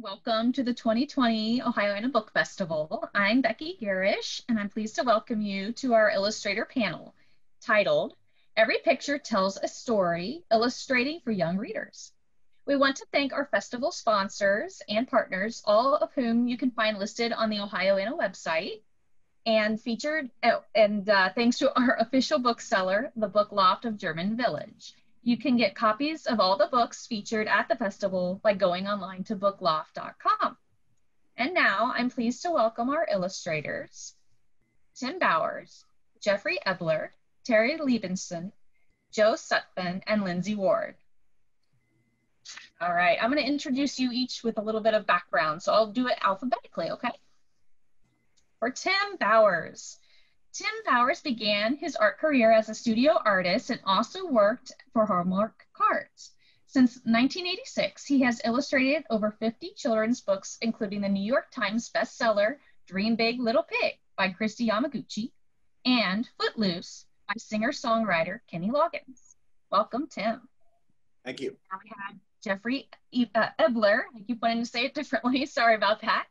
welcome to the 2020 Ohioana Book Festival. I'm Becky Gehrisch, and I'm pleased to welcome you to our illustrator panel titled Every Picture Tells a Story Illustrating for Young Readers. We want to thank our festival sponsors and partners, all of whom you can find listed on the Ohioana website, and featured, oh, and uh, thanks to our official bookseller, the Book Loft of German Village. You can get copies of all the books featured at the festival by going online to bookloft.com. And now I'm pleased to welcome our illustrators, Tim Bowers, Jeffrey Ebbeler, Terri Libenson, Joe Sutphin, and Lindsay Ward. All right, I'm going to introduce you each with a little bit of background, so I'll do it alphabetically, okay? For Tim Bowers, Tim Bowers began his art career as a studio artist and also worked for Hallmark Cards. Since 1986, he has illustrated over 50 children's books, including the New York Times bestseller Dream Big Little Pig by Kristi Yamaguchi and Footloose by singer-songwriter Kenny Loggins. Welcome, Tim. Thank you. Now we have Jeffrey uh, Ebbeler. I keep wanting to say it differently. Sorry about that.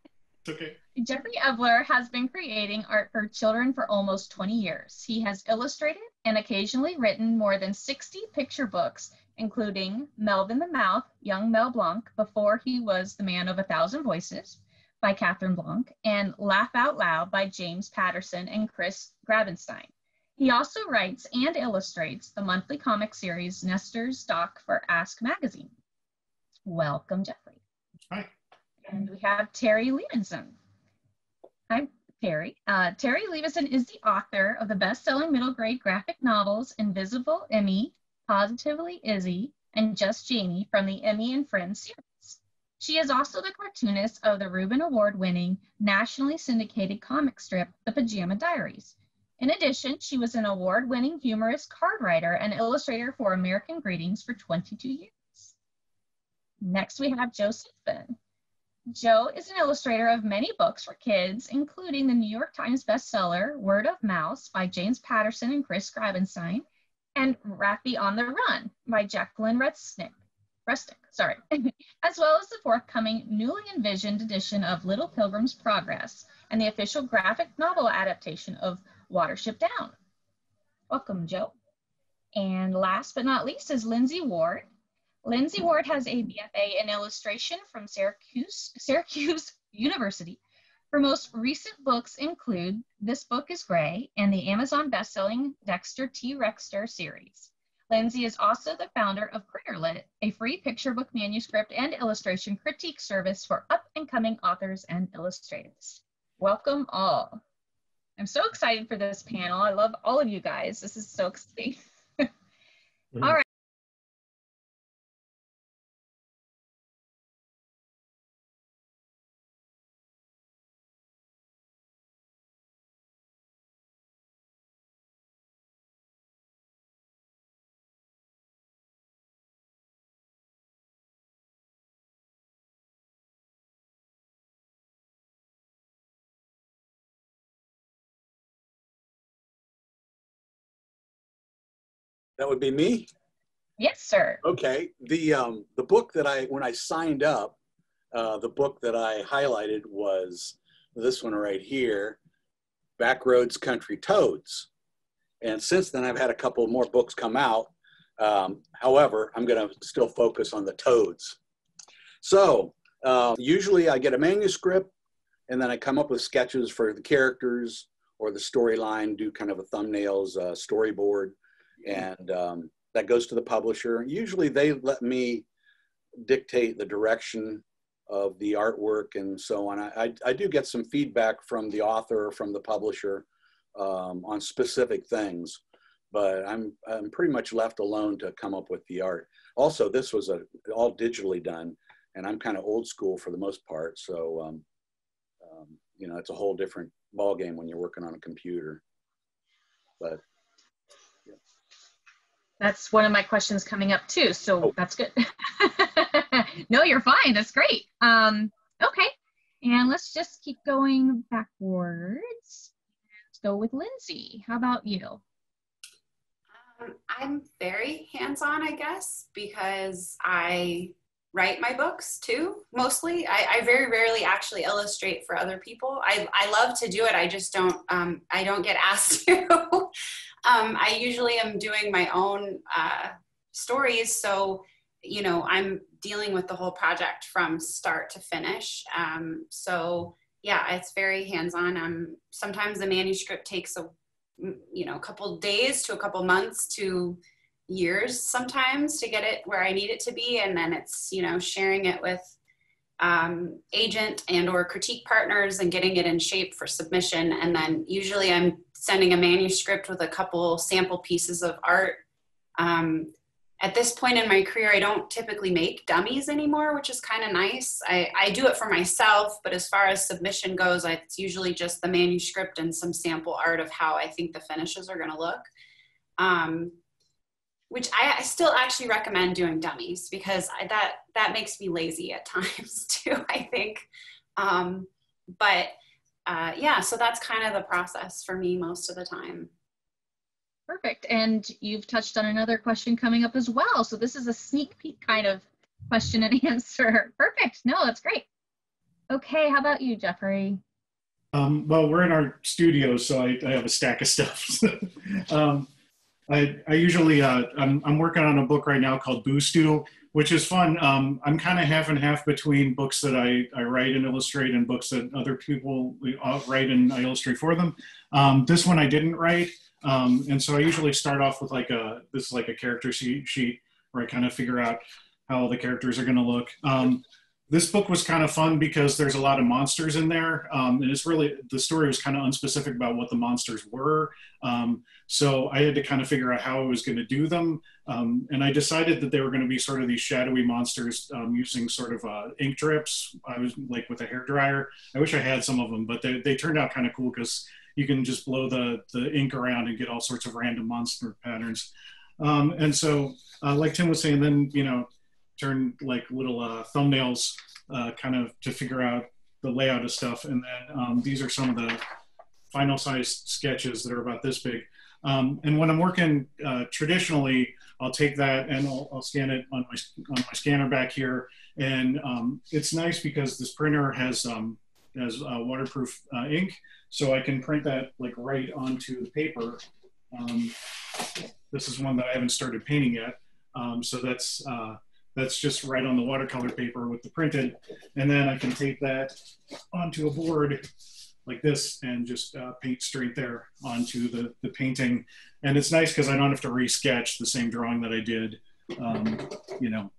Okay. Jeffrey Ebbeler has been creating art for children for almost 20 years. He has illustrated and occasionally written more than 60 picture books, including Melvin the Mouth, Young Mel Blanc, before he was the man of a thousand voices by Katherine Blanc, and Laugh Out Loud by James Patterson and Chris Grabenstein. He also writes and illustrates the monthly comic series Nestor's Doc for Ask Magazine. Welcome, Jeffrey. Hi. And we have Terri Libenson. Hi, Terri. Uh, Terri Libenson is the author of the best-selling middle grade graphic novels Invisible Emmy, Positively Izzy, and Just Jaime from the Emmy and Friends series. She is also the cartoonist of the Reuben Award-winning, nationally syndicated comic strip, The Pajama Diaries. In addition, she was an award-winning humorous card writer and illustrator for American Greetings for 22 years. Next, we have Joe Sutphin. Joe is an illustrator of many books for kids, including the New York Times bestseller Word of Mouse by James Patterson and Chris Grabenstein, and Raffi on the Run by Jacqueline Resnick, Resnick sorry, as well as the forthcoming newly envisioned edition of Little Pilgrim's Progress and the official graphic novel adaptation of Watership Down. Welcome, Joe. And last but not least is Lindsay Ward. Lindsay Ward has a BFA in illustration from Syracuse, Syracuse University. Her most recent books include This Book is Gray and the Amazon bestselling Dexter T. Rexter series. Lindsay is also the founder of Critterlit, a free picture book manuscript and illustration critique service for up and coming authors and illustrators. Welcome all. I'm so excited for this panel. I love all of you guys. This is so exciting. Mm-hmm. all right. That would be me. Yes, sir. Okay. The um, the book that I when I signed up, uh, the book that I highlighted was this one right here, Backroads Country Toads. And since then, I've had a couple more books come out. Um, however, I'm going to still focus on the toads. So uh, usually I get a manuscript and then I come up with sketches for the characters or the storyline, do kind of a thumbnails uh, storyboard and um, that goes to the publisher. Usually they let me dictate the direction of the artwork and so on. I, I, do get some feedback from the author, from the publisher um, on specific things, but I'm, I'm pretty much left alone to come up with the art. Also, this was a, all digitally done, and I'm kind of old school for the most part, so um, um, you know, it's a whole different ballgame when you're working on a computer. But that's one of my questions coming up too. So oh. that's good. no, you're fine. That's great. Um, okay. And let's just keep going backwards. Let's go with Lindsay. How about you? Um, I'm very hands on, I guess, because I write my books too mostly I, I, very rarely actually illustrate for other people I, I love to do it i just don't um, i don't get asked to um, i usually am doing my own uh, stories so you know i'm dealing with the whole project from start to finish um, so yeah it's very hands-on um, sometimes the manuscript takes a you know a couple days to a couple months to years sometimes to get it where I need it to be. And then it's, you know, sharing it with um, agent and or critique partners and getting it in shape for submission. And then usually I'm sending a manuscript with a couple sample pieces of art. Um, at this point in my career, I don't typically make dummies anymore, which is kind of nice. I, I do it for myself, but as far as submission goes, I, it's usually just the manuscript and some sample art of how I think the finishes are going to look. Um, which I, I, still actually recommend doing dummies because I, that that makes me lazy at times too. I think, um, but uh, yeah, so that's kind of the process for me most of the time. Perfect, and you've touched on another question coming up as well. So this is a sneak peek kind of question and answer. Perfect. No, that's great. Okay, how about you, Jeffrey? Um, well, we're in our studio, so I, I have a stack of stuff. um, I, I usually uh, I'm, I'm working on a book right now called Boo which is fun. Um, I'm kind of half and half between books that I, I write and illustrate and books that other people write and I illustrate for them. Um, this one I didn't write, um, and so I usually start off with like a this is like a character sheet, sheet where I kind of figure out how all the characters are going to look. Um, this book was kind of fun because there's a lot of monsters in there um, and it's really the story was kind of unspecific about what the monsters were um, so i had to kind of figure out how i was going to do them um, and i decided that they were going to be sort of these shadowy monsters um, using sort of uh, ink drips. I was like with a hair dryer. I wish i had some of them but they, they turned out kind of cool because you can just blow the, the ink around and get all sorts of random monster patterns. Um, and so uh, like tim was saying then you know turn like little uh, thumbnails uh, kind of to figure out the layout of stuff. And then um, these are some of the final size sketches that are about this big. Um, and when I'm working uh, traditionally, I'll take that and I'll, I'll, scan it on my, on my scanner back here. And um, it's nice because this printer has, um, has uh, waterproof uh, ink. So I can print that like right onto the paper. Um, this is one that I haven't started painting yet. Um, so that's, uh, that's just right on the watercolor paper with the printed. And then I can tape that onto a board like this and just uh, paint straight there onto the, the painting. And it's nice because I don't have to resketch the same drawing that I did, um, you know,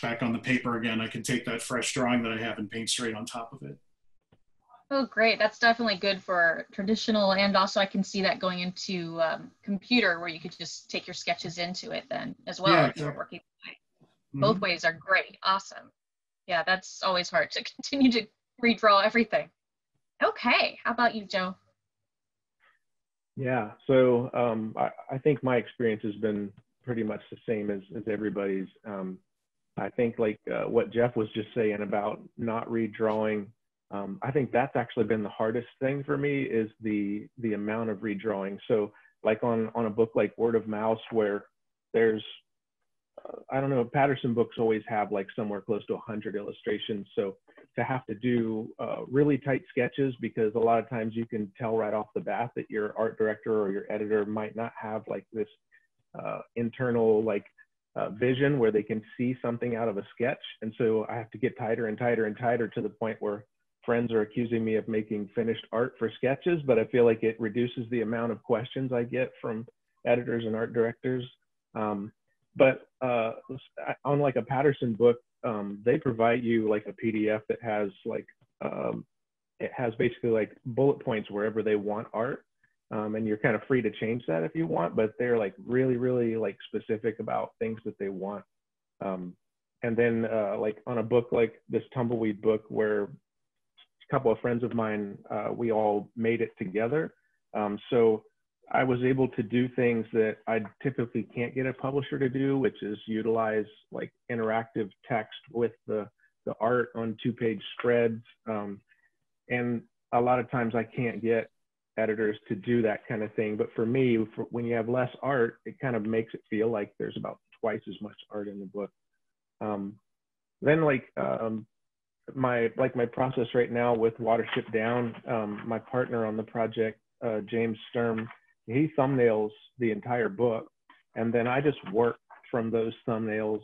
back on the paper again. I can take that fresh drawing that I have and paint straight on top of it. Oh, great. That's definitely good for traditional. And also I can see that going into um, computer where you could just take your sketches into it then as well yeah, if working both mm-hmm. ways are great. Awesome. Yeah, that's always hard to continue to redraw everything. Okay, how about you, Joe? Yeah, so um, I, I, think my experience has been pretty much the same as, as everybody's. Um, I think like uh, what Jeff was just saying about not redrawing, um, I think that's actually been the hardest thing for me is the the amount of redrawing. So like on on a book like Word of Mouse, where there's I don't know, Patterson books always have like somewhere close to 100 illustrations. So to have to do uh, really tight sketches, because a lot of times you can tell right off the bat that your art director or your editor might not have like this uh, internal like uh, vision where they can see something out of a sketch. And so I have to get tighter and tighter and tighter to the point where friends are accusing me of making finished art for sketches, but I feel like it reduces the amount of questions I get from editors and art directors. Um, but uh, on like a Patterson book, um, they provide you like a PDF that has like um, it has basically like bullet points wherever they want art, um, and you're kind of free to change that if you want. But they're like really, really like specific about things that they want. Um, and then uh, like on a book like this tumbleweed book, where a couple of friends of mine, uh, we all made it together. Um, so I was able to do things that I typically can't get a publisher to do, which is utilize like interactive text with the, the art on two page spreads. Um, and a lot of times I can't get editors to do that kind of thing. But for me, for, when you have less art, it kind of makes it feel like there's about twice as much art in the book. Um, then like um, my like my process right now with Watership Down, um, my partner on the project, uh, James Sturm, he thumbnails the entire book, and then I just work from those thumbnails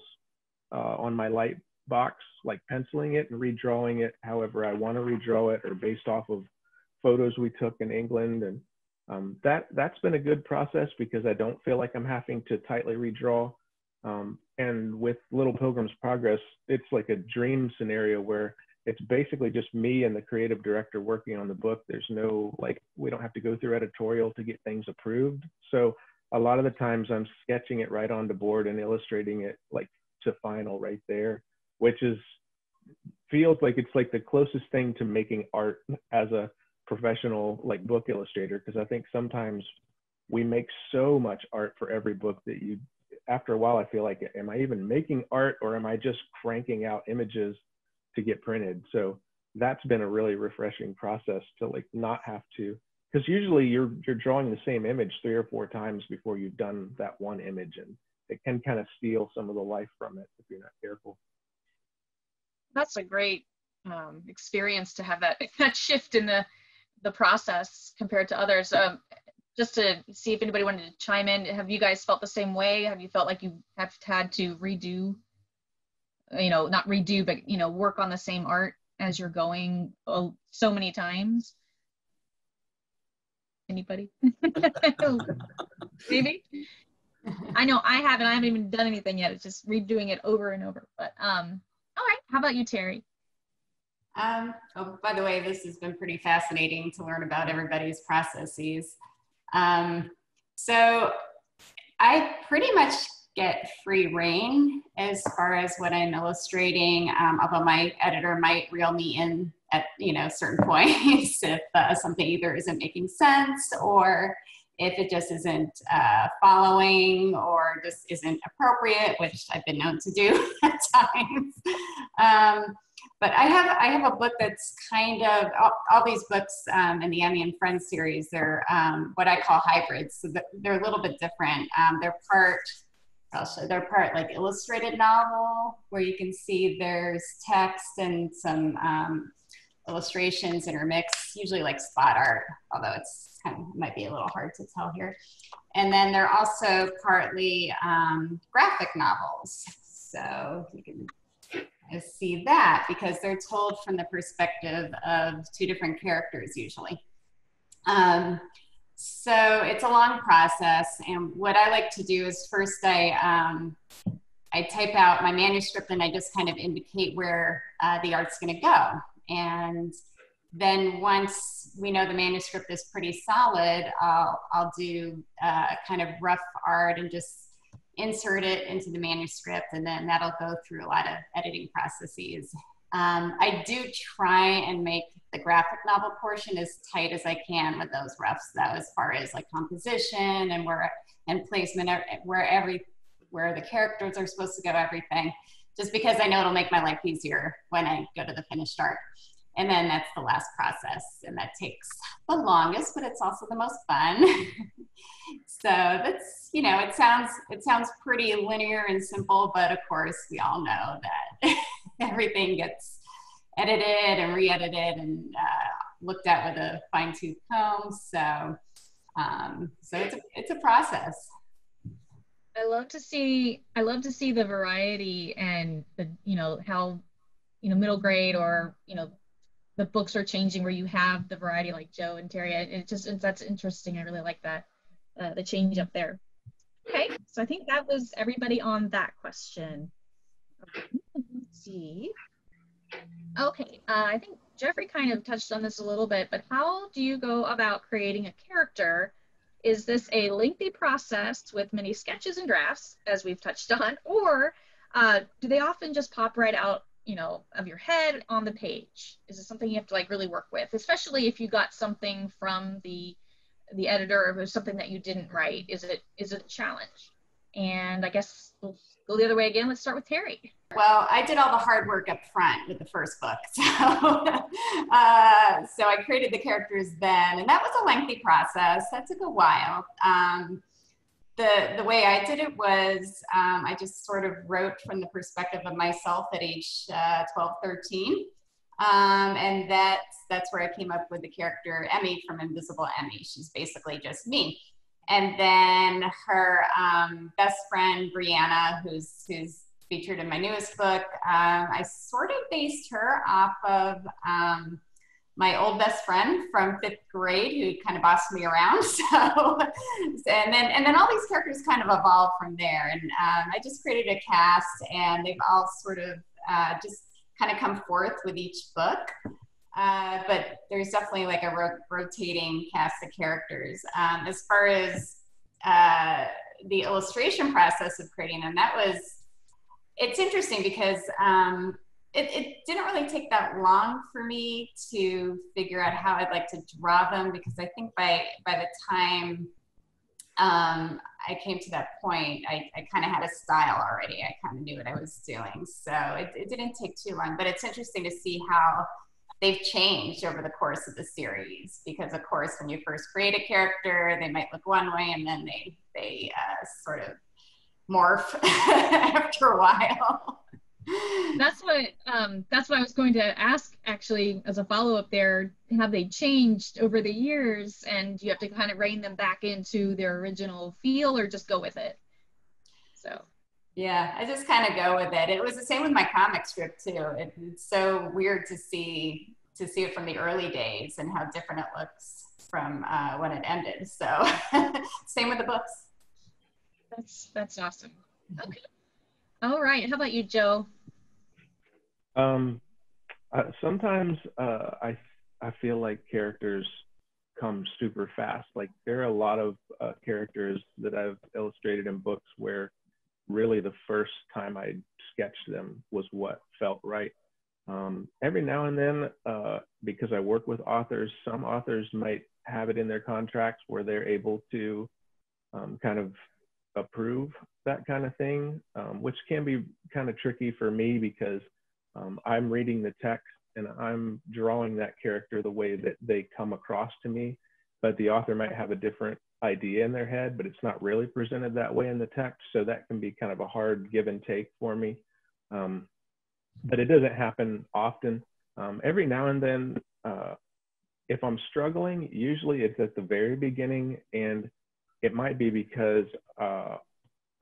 uh, on my light box, like penciling it and redrawing it however I want to redraw it, or based off of photos we took in England, and um, that that's been a good process because I don't feel like I'm having to tightly redraw. Um, and with Little Pilgrim's Progress, it's like a dream scenario where it's basically just me and the creative director working on the book. There's no like we don't have to go through editorial to get things approved. So a lot of the times I'm sketching it right on the board and illustrating it like to final right there, which is feels like it's like the closest thing to making art as a professional like book illustrator because I think sometimes we make so much art for every book that you after a while I feel like am I even making art or am I just cranking out images to get printed? So that's been a really refreshing process to like not have to because usually you're you're drawing the same image three or four times before you've done that one image and it can kind of steal some of the life from it if you're not careful. That's a great um, experience to have that that shift in the the process compared to others. Um, just to see if anybody wanted to chime in have you guys felt the same way? Have you felt like you have had to redo you know not redo but you know work on the same art as you're going oh, so many times Anybody? Maybe. I know I haven't. I haven't even done anything yet. It's just redoing it over and over. But um, all right. How about you, Terri? Um, oh, by the way, this has been pretty fascinating to learn about everybody's processes. Um, so I pretty much get free reign as far as what I'm illustrating, um, although my editor might reel me in at you know certain points if uh, something either isn't making sense or if it just isn't uh, following or just isn't appropriate, which I've been known to do at times. Um, but I have I have a book that's kind of all, all these books um, in the Emmy and Friends series. They're um, what I call hybrids. So they're a little bit different. Um, they're part I'll show they're part like illustrated novel where you can see there's text and some um, illustrations intermixed, usually like spot art, although it's kind of might be a little hard to tell here. And then they're also partly um, graphic novels. So you can see that because they're told from the perspective of two different characters usually. Um, so it's a long process. And what I like to do is first I, um, I type out my manuscript and I just kind of indicate where uh, the art's going to go. And then once we know the manuscript is pretty solid, I'll, I'll do uh, kind of rough art and just insert it into the manuscript, and then that'll go through a lot of editing processes. Um, I do try and make the graphic novel portion as tight as I can with those roughs, though, as far as like composition and where and placement, where every where the characters are supposed to go, everything, just because I know it'll make my life easier when I go to the finished art. And then that's the last process, and that takes the longest, but it's also the most fun. so that's you know, it sounds it sounds pretty linear and simple, but of course we all know that everything gets edited and re-edited and uh, looked at with a fine tooth comb. So um, so it's a, it's a process. I love to see I love to see the variety and the you know how you know middle grade or you know the books are changing where you have the variety like Joe and Terri. It just that's interesting. I really like that uh, the change up there. Okay, so I think that was everybody on that question. See. Okay, uh, I think Jeffrey kind of touched on this a little bit, but how do you go about creating a character? Is this a lengthy process with many sketches and drafts, as we've touched on, or uh, do they often just pop right out you know of your head on the page is it something you have to like really work with especially if you got something from the the editor or something that you didn't write is it is it a challenge and i guess we'll go the other way again let's start with terri well i did all the hard work up front with the first book so uh, so i created the characters then and that was a lengthy process that took a while um, the the way I did it was um, I just sort of wrote from the perspective of myself at age uh, 12, 13. Um, and that's that's where I came up with the character Emmy from Invisible Emmy. She's basically just me. And then her um, best friend Brianna, who's who's featured in my newest book, um, I sort of based her off of um, my old best friend from fifth grade who kind of bossed me around. So, and then and then all these characters kind of evolved from there. And um, I just created a cast, and they've all sort of uh, just kind of come forth with each book. Uh, but there's definitely like a ro- rotating cast of characters. Um, as far as uh, the illustration process of creating them, that was it's interesting because um, it, it, didn't really take that long for me to figure out how I'd like to draw them because I think by by the time um, I came to that point, I, I kind of had a style already. I kind of knew what I was doing, so it, it didn't take too long. But it's interesting to see how they've changed over the course of the series because, of course, when you first create a character, they might look one way, and then they they uh, sort of morph after a while that's what um, that's what I was going to ask actually as a follow up there. Have they changed over the years and you have to kind of rein them back into their original feel or just go with it? So yeah, I just kind of go with it. It was the same with my comic strip too. It, it's so weird to see to see it from the early days and how different it looks from uh, when it ended. So same with the books. That's that's awesome. Okay. All right. How about you, Joe? Um, uh, sometimes uh, I I feel like characters come super fast. Like there are a lot of uh, characters that I've illustrated in books where really the first time I sketched them was what felt right. Um, every now and then, uh, because I work with authors, some authors might have it in their contracts where they're able to um, kind of approve that kind of thing, um, which can be kind of tricky for me because um, I'm reading the text and I'm drawing that character the way that they come across to me. But the author might have a different idea in their head, but it's not really presented that way in the text. So that can be kind of a hard give and take for me. Um, but it doesn't happen often. Um, every now and then, uh, if I'm struggling, usually it's at the very beginning and it might be because uh,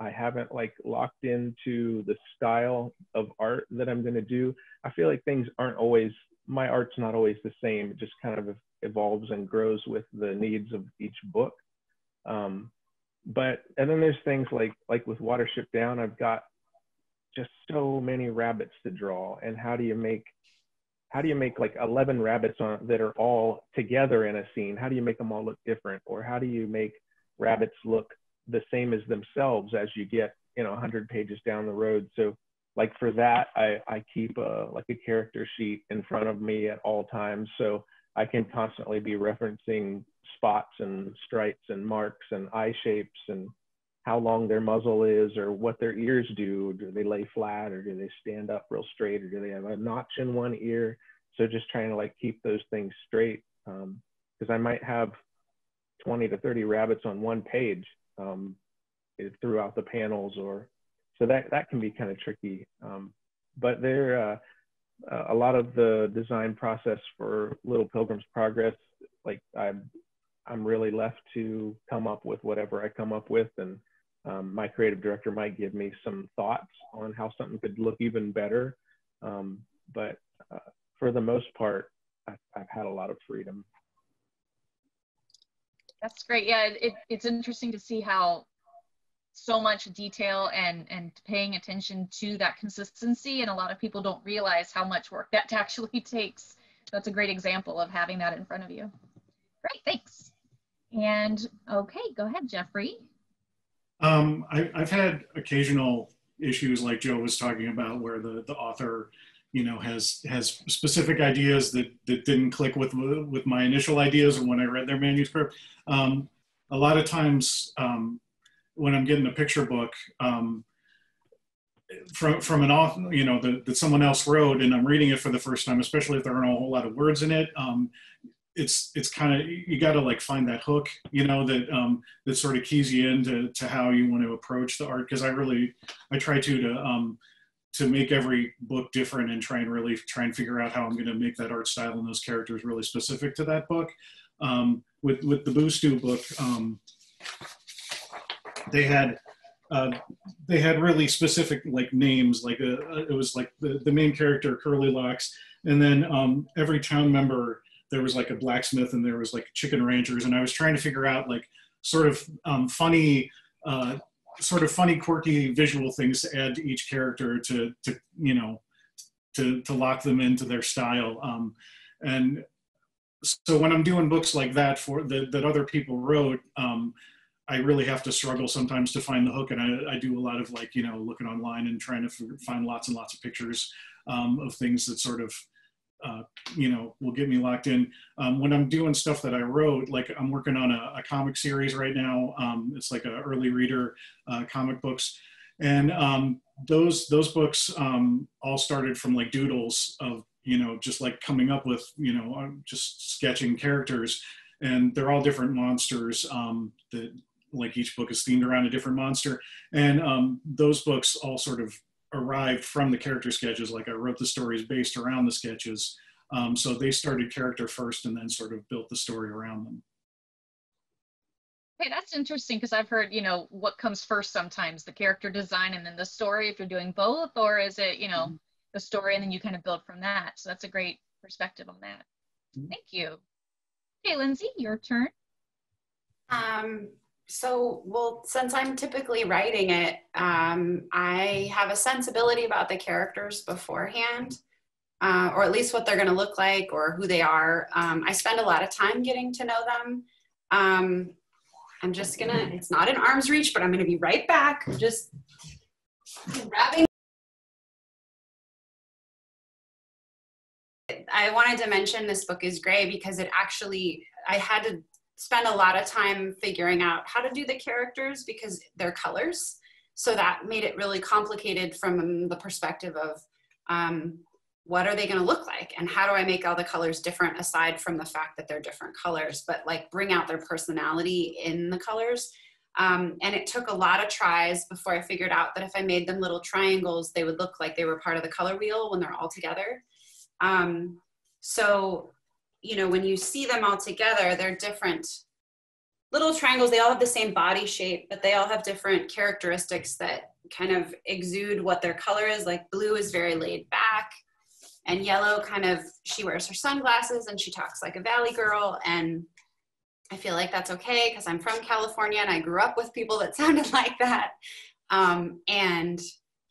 I haven't like locked into the style of art that I'm going to do. I feel like things aren't always, my art's not always the same. It just kind of evolves and grows with the needs of each book. Um, but, and then there's things like, like with Watership Down, I've got just so many rabbits to draw. And how do you make, how do you make like 11 rabbits on, that are all together in a scene? How do you make them all look different? Or how do you make rabbits look the same as themselves as you get you know 100 pages down the road so like for that i i keep a like a character sheet in front of me at all times so i can constantly be referencing spots and stripes and marks and eye shapes and how long their muzzle is or what their ears do. Do they lay flat or do they stand up real straight or do they have a notch in one ear? So just trying to like keep those things straight because um, i might have 20 to 30 rabbits on one page um, throughout the panels or so that that can be kind of tricky um, but there uh, a lot of the design process for little pilgrim's progress like i'm i'm really left to come up with whatever i come up with and um, my creative director might give me some thoughts on how something could look even better um, but uh, for the most part I've, I've had a lot of freedom that's great. Yeah, it, it's interesting to see how so much detail and and paying attention to that consistency and a lot of people don't realize how much work that actually takes. That's a great example of having that in front of you. Great thanks. And okay go ahead jeffrey. Um, I, i've had occasional issues like joe was talking about where the the author you know has has specific ideas that that didn't click with with my initial ideas when I read their manuscript. Um, a lot of times um, when I'm getting a picture book um, from from an author, you know, that, that someone else wrote, and I'm reading it for the first time, especially if there aren't a whole lot of words in it. Um, it's it's kind of you got to like find that hook, you know, that um, that sort of keys you into to how you want to approach the art. Because I really I try to to um, to make every book different and try and really try and figure out how I'm going to make that art style and those characters really specific to that book. Um, with with the Boo Stew book, um, they had uh, they had really specific like names. Like uh, it was like the, the main character Curly Locks, and then um, every town member there was like a blacksmith and there was like chicken ranchers, and I was trying to figure out like sort of um, funny. Uh, sort of funny quirky visual things to add to each character to to you know to to lock them into their style um, and so when i'm doing books like that for that, that other people wrote um, I really have to struggle sometimes to find the hook, and I, I, do a lot of like you know looking online and trying to find lots and lots of pictures um, of things that sort of uh, you know will get me locked in. Um, when I'm doing stuff that I wrote, like I'm working on a, a comic series right now. Um, it's like an early reader uh, comic books, and um, those those books um, all started from like doodles of you know just like coming up with you know uh, just sketching characters and they're all different monsters um, that like each book is themed around a different monster and um, those books all sort of arrived from the character sketches like i wrote the stories based around the sketches um, so they started character first and then sort of built the story around them Hey, that's interesting because I've heard, you know, what comes first sometimes, the character design and then the story, if you're doing both, or is it, you know, mm-hmm. the story and then you kind of build from that? So that's a great perspective on that. Mm-hmm. Thank you. Okay, Lindsay, your turn. Um, so, well, since I'm typically writing it, um, I have a sensibility about the characters beforehand, uh, or at least what they're going to look like or who they are. Um, I spend a lot of time getting to know them. Um, I'm just going to, it's not an arm's reach, but I'm going to be right back. Just grabbing. I wanted to mention this book is gray because it actually, I had to spend a lot of time figuring out how to do the characters because they're colors. So that made it really complicated from the perspective of um, what are they going to look like and how do I make all the colors different aside from the fact that they're different colors, but like bring out their personality in the colors. Um, and it took a lot of tries before I figured out that if I made them little triangles, they would look like they were part of the color wheel when they're all together. Um, so you know, when you see them all together, they're different little triangles. They all have the same body shape, but they all have different characteristics that kind of exude what their color is. Like blue is very laid back, and yellow kind of, she wears her sunglasses and she talks like a valley girl. And I feel like that's okay because I'm from California and I grew up with people that sounded like that. Um, and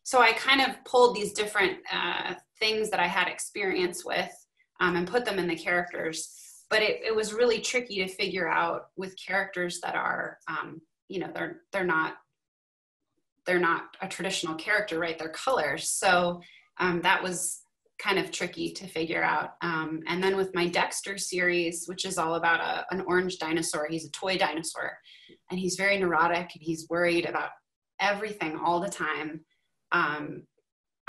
so I kind of pulled these different uh, things that I had experience with um, and put them in the characters. But it, it was really tricky to figure out with characters that are, um, you know, they're they're not they're not a traditional character, right? They're colors. So um, that was kind of tricky to figure out. Um, and then with my Dexter series, which is all about a, an orange dinosaur, he's a toy dinosaur, and he's very neurotic and he's worried about everything all the time. Um,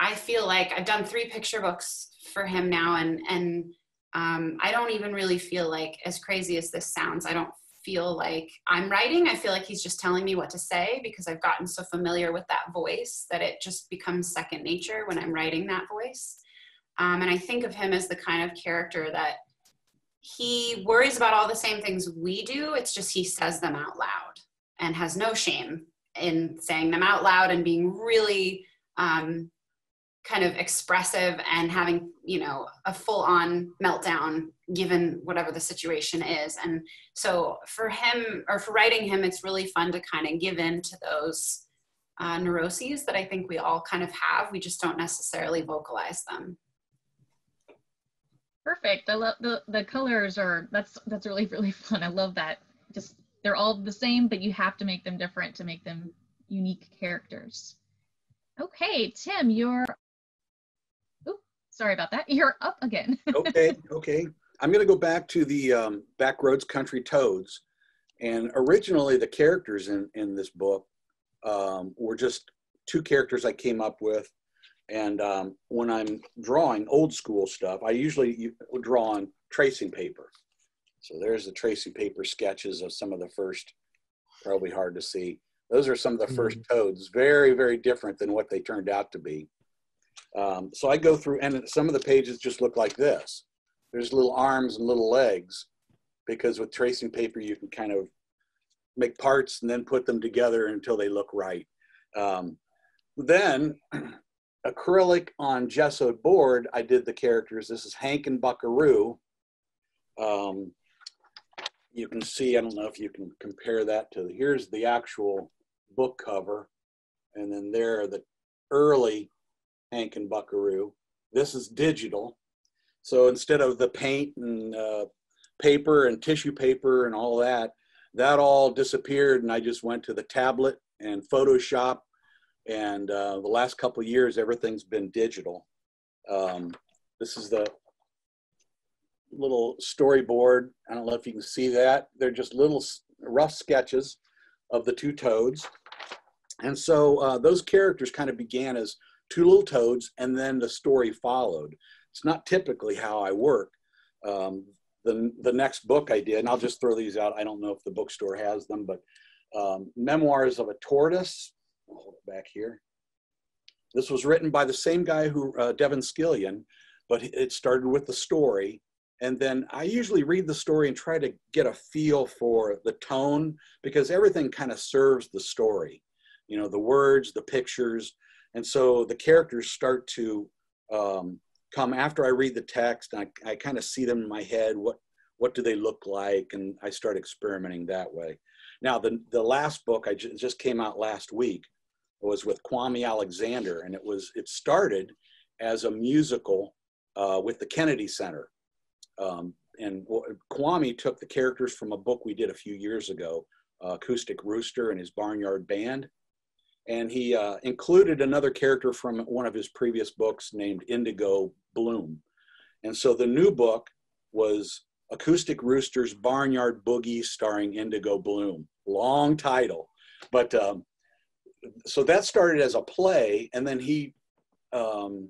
I feel like I've done three picture books for him now, and and um, I don't even really feel like, as crazy as this sounds, I don't feel like I'm writing. I feel like he's just telling me what to say because I've gotten so familiar with that voice that it just becomes second nature when I'm writing that voice. Um, and I think of him as the kind of character that he worries about all the same things we do. It's just he says them out loud and has no shame in saying them out loud and being really um, kind of expressive and having you know a full on meltdown given whatever the situation is. And so for him or for writing him it's really fun to kind of give in to those uh, neuroses that i think we all kind of have. We just don't necessarily vocalize them. Perfect. I love the the colors are that's that's really really fun. I love that. Just they're all the same but you have to make them different to make them unique characters. Okay, Tim, you're Sorry about that. You're up again. okay, okay. I'm going to go back to the um, Backroads Country Toads. And originally, the characters in, in this book um, were just two characters I came up with. And um, when I'm drawing old school stuff, I usually draw on tracing paper. So there's the tracing paper sketches of some of the first, probably hard to see. Those are some of the first toads, very, very different than what they turned out to be. Um, so I go through, and some of the pages just look like this. There's little arms and little legs, because with tracing paper, you can kind of make parts and then put them together until they look right. Um, then acrylic on gessoed board, I did the characters. This is Hank and Buckaroo. Um, you can see, I don't know if you can compare that to, here's the actual book cover. And then there are the early Hank and Buckaroo. This is digital. So instead of the paint and uh, paper and tissue paper and all that, that all disappeared and I just went to the tablet and Photoshop and uh, the last couple years everything's been digital. Um, this is the little storyboard. I don't know if you can see that. They're just little rough sketches of the two toads. And so uh, those characters kind of began as two little toads and then the story followed. It's not typically how I work. Um, the, the next book I did, and I'll just throw these out. I don't know if the bookstore has them, but um, Memoirs of a Tortoise. I'll hold it back here. This was written by the same guy who, uh, Devin Scillian, but it started with the story. And then I usually read the story and try to get a feel for the tone because everything kind of serves the story. You know, the words, the pictures. And so the characters start to um, come after I read the text, I, I kind of see them in my head. What what do they look like? And I start experimenting that way. Now, the the last book I j- just came out last week was with Kwame Alexander, and it was it started as a musical uh, with the Kennedy Center. Um, and Kwame took the characters from a book we did a few years ago, uh, Acoustic Rooster and his Barnyard Band, and he uh, included another character from one of his previous books named Indigo Bloom. And so the new book was Acoustic Roosters Barnyard Boogie starring Indigo Bloom. Long title. But um, so that started as a play, and then he um,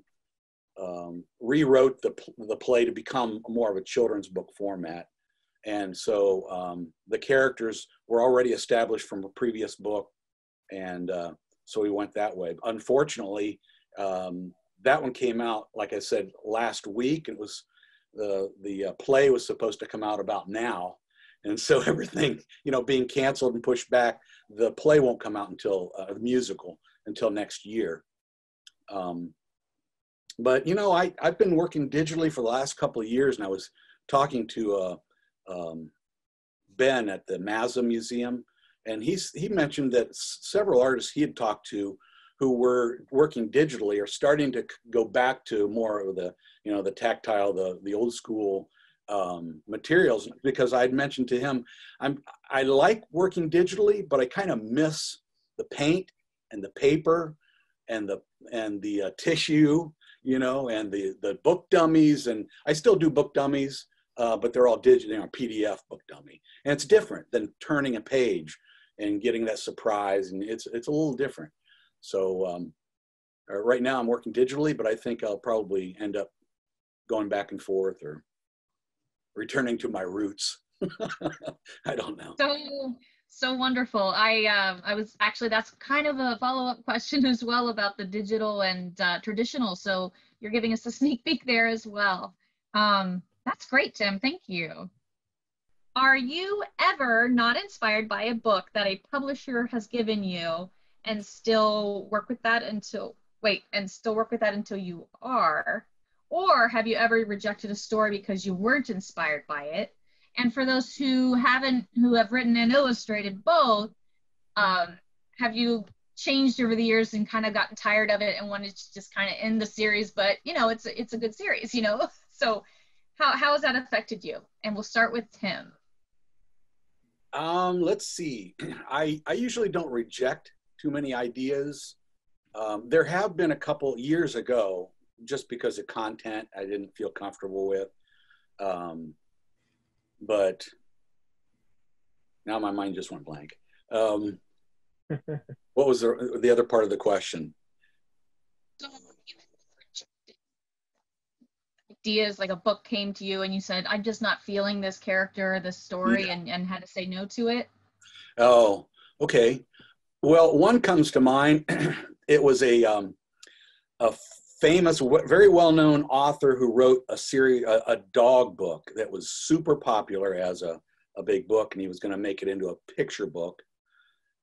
um, rewrote the, the play to become more of a children's book format. And so um, the characters were already established from a previous book. And uh, so we went that way. Unfortunately, um, that one came out, like I said, last week. It was the the uh, play was supposed to come out about now, and so everything, you know, being canceled and pushed back, the play won't come out until uh, the musical until next year. Um, but you know, I I've been working digitally for the last couple of years, and I was talking to uh, um, Ben at the Mazza Museum, and he's he mentioned that several artists he had talked to who were working digitally are starting to go back to more of the you know the tactile the the old school um, materials. Because I'd mentioned to him I'm I like working digitally but I kind of miss the paint and the paper and the and the uh, tissue you know and the the book dummies. And I still do book dummies uh, but they're all digital you know PDF book dummy. And it's different than turning a page and getting that surprise. And it's, it's a little different. So um, uh, right now I'm working digitally, but I think I'll probably end up going back and forth or returning to my roots. I don't know. So, so wonderful. I uh, I was actually that's kind of a follow up question as well about the digital and uh, traditional. So you're giving us a sneak peek there as well. Um, that's great, Tim. Thank you. Are you ever not inspired by a book that a publisher has given you and still work with that until wait and still work with that until you are? Or have you ever rejected a story because you weren't inspired by it? And for those who haven't, who have written and illustrated both, um, have you changed over the years and kind of gotten tired of it and wanted to just kind of end the series? But you know, it's it's a good series, you know. So, how how has that affected you? And we'll start with Tim. Um, let's see. I, I usually don't reject too many ideas. Um, there have been a couple years ago, just because of content I didn't feel comfortable with. Um, but now my mind just went blank. Um, what was the, the other part of the question? Ideas, like a book came to you and you said, I'm just not feeling this character, this story, Yeah. and, and had to say no to it? Oh, okay. Well, one comes to mind. it was a um, a famous, very well-known author who wrote a series, a, a dog book that was super popular as a a big book, and he was going to make it into a picture book.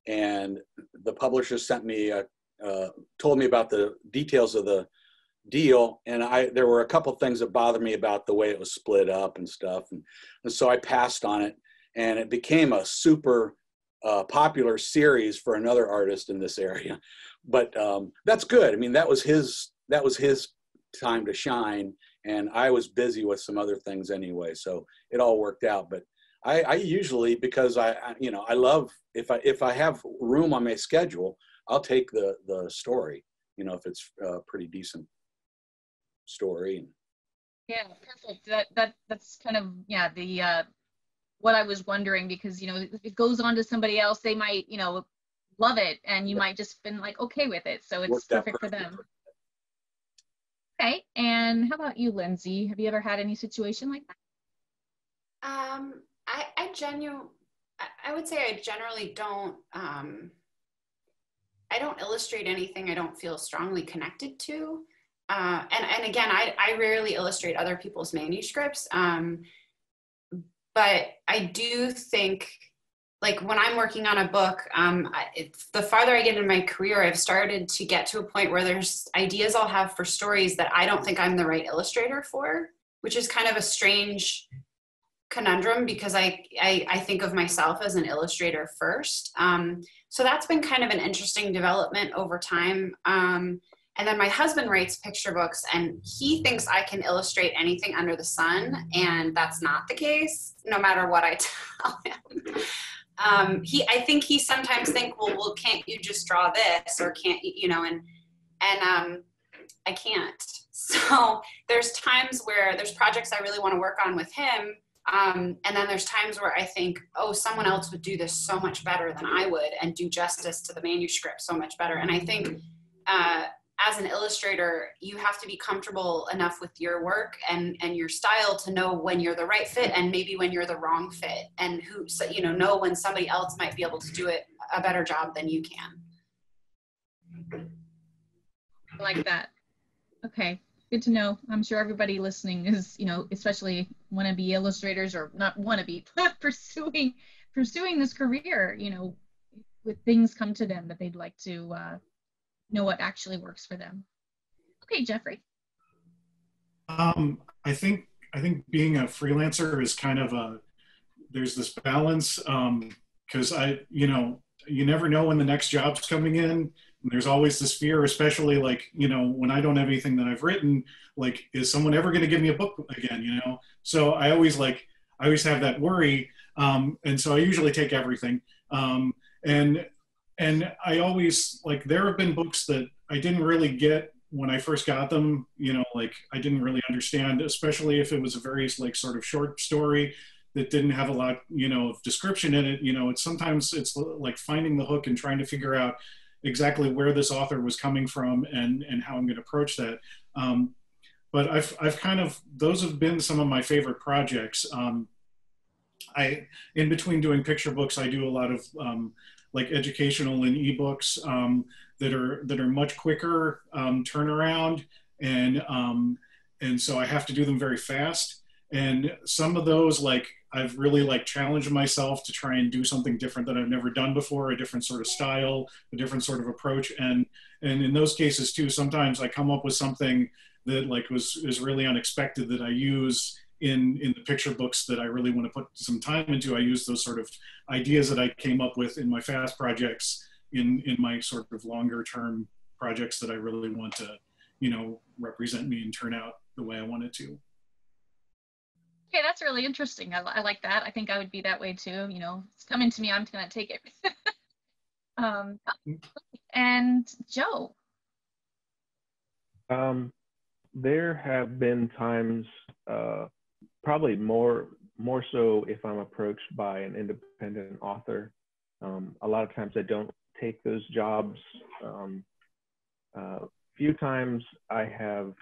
And the publisher sent me, a, uh, told me about the details of the deal, and I there were a couple things that bothered me about the way it was split up and stuff, and, and so I passed on it, and it became a super uh, popular series for another artist in this area. But um, that's good. I mean, that was his that was his time to shine, and I was busy with some other things anyway, so it all worked out. But I, I usually because I, I you know I love if I if I have room on my schedule, I'll take the the story. You know, if it's a pretty decent story. And, Yeah, perfect. That that that's kind of yeah the uh, what I was wondering because you know if it goes on to somebody else, they might you know love it, and you might just been like okay with it, so it's worked out perfect for them. Okay, and how about you, Lindsay? Have you ever had any situation like that? Um, I, I genu, I, I would say I generally don't, um, I don't illustrate anything I don't feel strongly connected to. Uh, and, and again, I, I rarely illustrate other people's manuscripts. Um, but I do think like when I'm working on a book, um, I, the farther I get in my career, I've started to get to a point where there's ideas I'll have for stories that I don't think I'm the right illustrator for, which is kind of a strange conundrum because I, I, I think of myself as an illustrator first. Um, so that's been kind of an interesting development over time. Um, and then my husband writes picture books and he thinks I can illustrate anything under the sun. And that's not the case, no matter what I tell him. Um, he, I think he sometimes think, well, well, can't you just draw this or can't you, you know, and, and, um, I can't. So there's times where there's projects I really want to work on with him um, and then there's times where I think, oh, someone else would do this so much better than I would and do justice to the manuscript so much better. And I think uh, as an illustrator, you have to be comfortable enough with your work and, and your style to know when you're the right fit and maybe when you're the wrong fit and who, so, you know, know when somebody else might be able to do it a better job than you can. I like that. Okay, good to know. I'm sure everybody listening is, you know, especially wannabe illustrators or not wannabe, but pursuing pursuing this career, you know, with things come to them that they'd like to uh, know what actually works for them. Okay, Jeffrey. Um, I think I think being a freelancer is kind of a there's this balance because I you know you never know when the next job's coming in. And there's always this fear, especially like you know when I don't have anything that I've written. Like, is someone ever going to give me a book again? You know, so I always like I always have that worry, um, and so I usually take everything. Um, and and I always like there have been books that I didn't really get when I first got them, you know, like I didn't really understand, especially if it was a very like sort of short story that didn't have a lot, you know, of description in it. You know, it's sometimes it's like finding the hook and trying to figure out exactly where this author was coming from and and how I'm going to approach that. Um, but I've I've kind of those have been some of my favorite projects. Um, I in between doing picture books, I do a lot of um, like educational and ebooks um, that are that are much quicker um, turnaround, and um, and so I have to do them very fast. And some of those, like I've really like challenged myself to try and do something different that I've never done before, a different sort of style, a different sort of approach. And and in those cases too, sometimes I come up with something that like was is really unexpected that I use in in the picture books that I really want to put some time into. I use those sort of ideas that I came up with in my fast projects in in my sort of longer term projects that I really want to, you know, represent me and turn out the way I want it to. Okay, that's really interesting. I, I like that. I think I would be that way too. You know, it's coming to me, I'm gonna take it. um, and Joe. Um, there have been times, uh, probably more more so if I'm approached by an independent author. Um, a lot of times I don't take those jobs. Um, uh, few times I have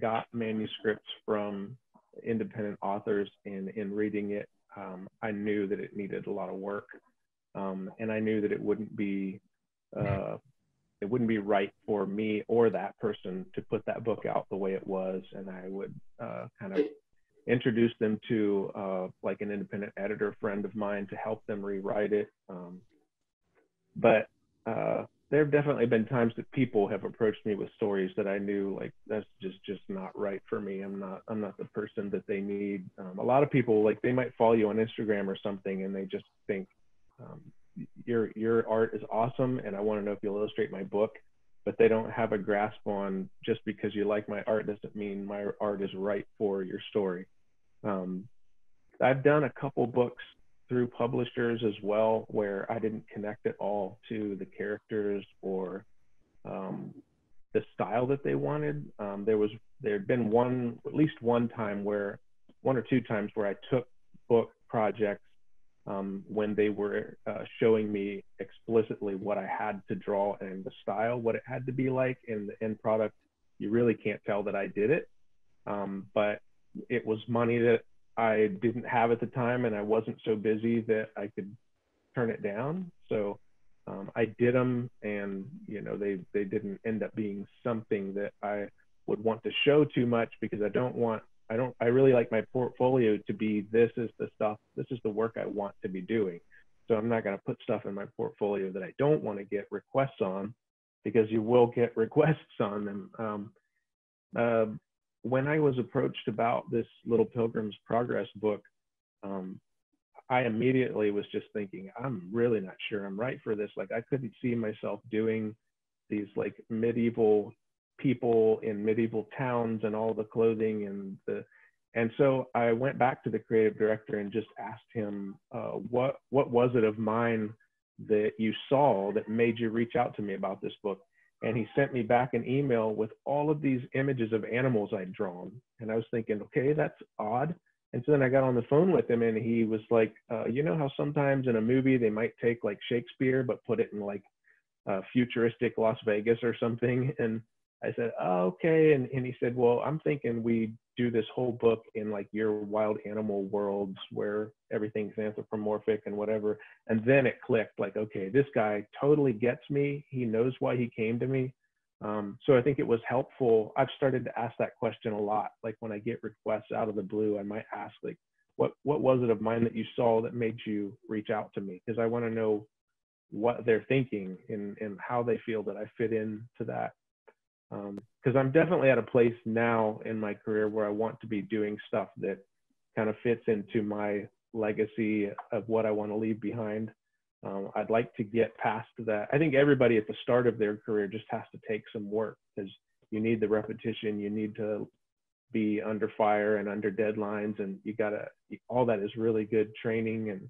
got manuscripts from independent authors and in reading it, um, I knew that it needed a lot of work. Um, and I knew that it wouldn't be uh, it wouldn't be right for me or that person to put that book out the way it was, and I would uh, kind of introduce them to uh, like an independent editor friend of mine to help them rewrite it. Um, but uh, there have definitely been times that people have approached me with stories that I knew like that's just just not right for me. I'm not I'm not the person that they need. Um, a lot of people like they might follow you on Instagram or something and they just think um, your your art is awesome and I want to know if you'll illustrate my book, but they don't have a grasp on just because you like my art doesn't mean my art is right for your story. Um, I've done a couple books through publishers as well where I didn't connect at all to the characters or um, the style that they wanted. Um, there was there had been one at least one time where one or two times where I took book projects um, when they were uh, showing me explicitly what I had to draw and the style, what it had to be like, and the end product. You really can't tell that I did it, um, but it was money that I didn't have at the time, and I wasn't so busy that I could turn it down. So um, I did them, and you know they they didn't end up being something that I would want to show too much because I don't want I don't I really like my portfolio to be this is the stuff this is the work I want to be doing. So I'm not going to put stuff in my portfolio that I don't want to get requests on because you will get requests on them. Um, uh, when I was approached about this Little Pilgrim's Progress book, um, I immediately was just thinking, I'm really not sure I'm right for this. Like, I couldn't see myself doing these like medieval people in medieval towns and all the clothing and the and so I went back to the creative director and just asked him, uh, what what was it of mine that you saw that made you reach out to me about this book? And he sent me back an email with all of these images of animals I'd drawn. And I was thinking, okay, that's odd. And so then I got on the phone with him and he was like, uh, you know how sometimes in a movie they might take like Shakespeare but put it in like uh, futuristic Las Vegas or something. And I said, oh, okay. And, and he said, well, I'm thinking we do this whole book in like your wild animal worlds where everything's anthropomorphic and whatever. And then it clicked like, okay, this guy totally gets me. He knows why he came to me. Um, so I think it was helpful. I've started to ask that question a lot. Like when I get requests out of the blue, I might ask like, what what was it of mine that you saw that made you reach out to me? Because I want to know what they're thinking and and how they feel that I fit in to that because um, I'm definitely at a place now in my career where I want to be doing stuff that kind of fits into my legacy of what I want to leave behind. Um, I'd like to get past that. I think everybody at the start of their career just has to take some work because you need the repetition. You need to be under fire and under deadlines, and you gotta. All that is really good training, and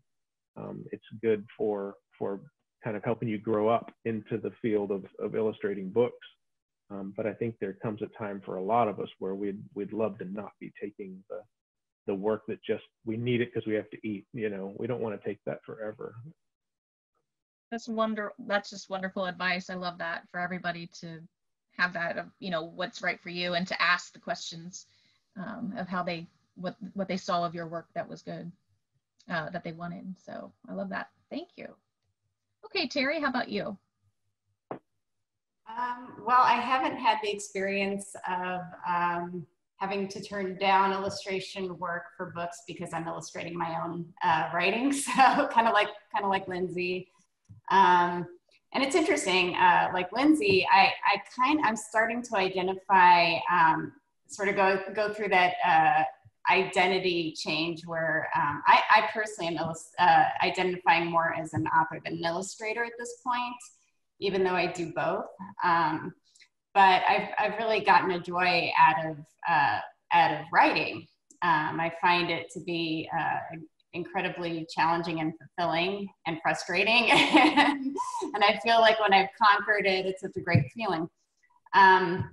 um, it's good for for kind of helping you grow up into the field of, of illustrating books. Um, but I think there comes a time for a lot of us where we'd we'd love to not be taking the the work that just we need it because we have to eat. You know, we don't want to take that forever. That's wonder. That's just wonderful advice. I love that for everybody to have that of you know what's right for you and to ask the questions um, of how they what what they saw of your work that was good uh, that they wanted. So I love that. Thank you. Okay, Terri, how about you? Um, well, I haven't had the experience of um, having to turn down illustration work for books because I'm illustrating my own uh, writing. So kind of like kind of like Lindsay. Um, and it's interesting, uh, like Lindsay, I, I kind I'm starting to identify, um, sort of go go through that uh, identity change where um, I, I personally am uh, identifying more as an author than an illustrator at this point even though I do both. Um, but I've, I've really gotten a joy out of, uh, out of writing. Um, I find it to be uh, incredibly challenging and fulfilling and frustrating. and I feel like when I've conquered it, it's such a great feeling. Um,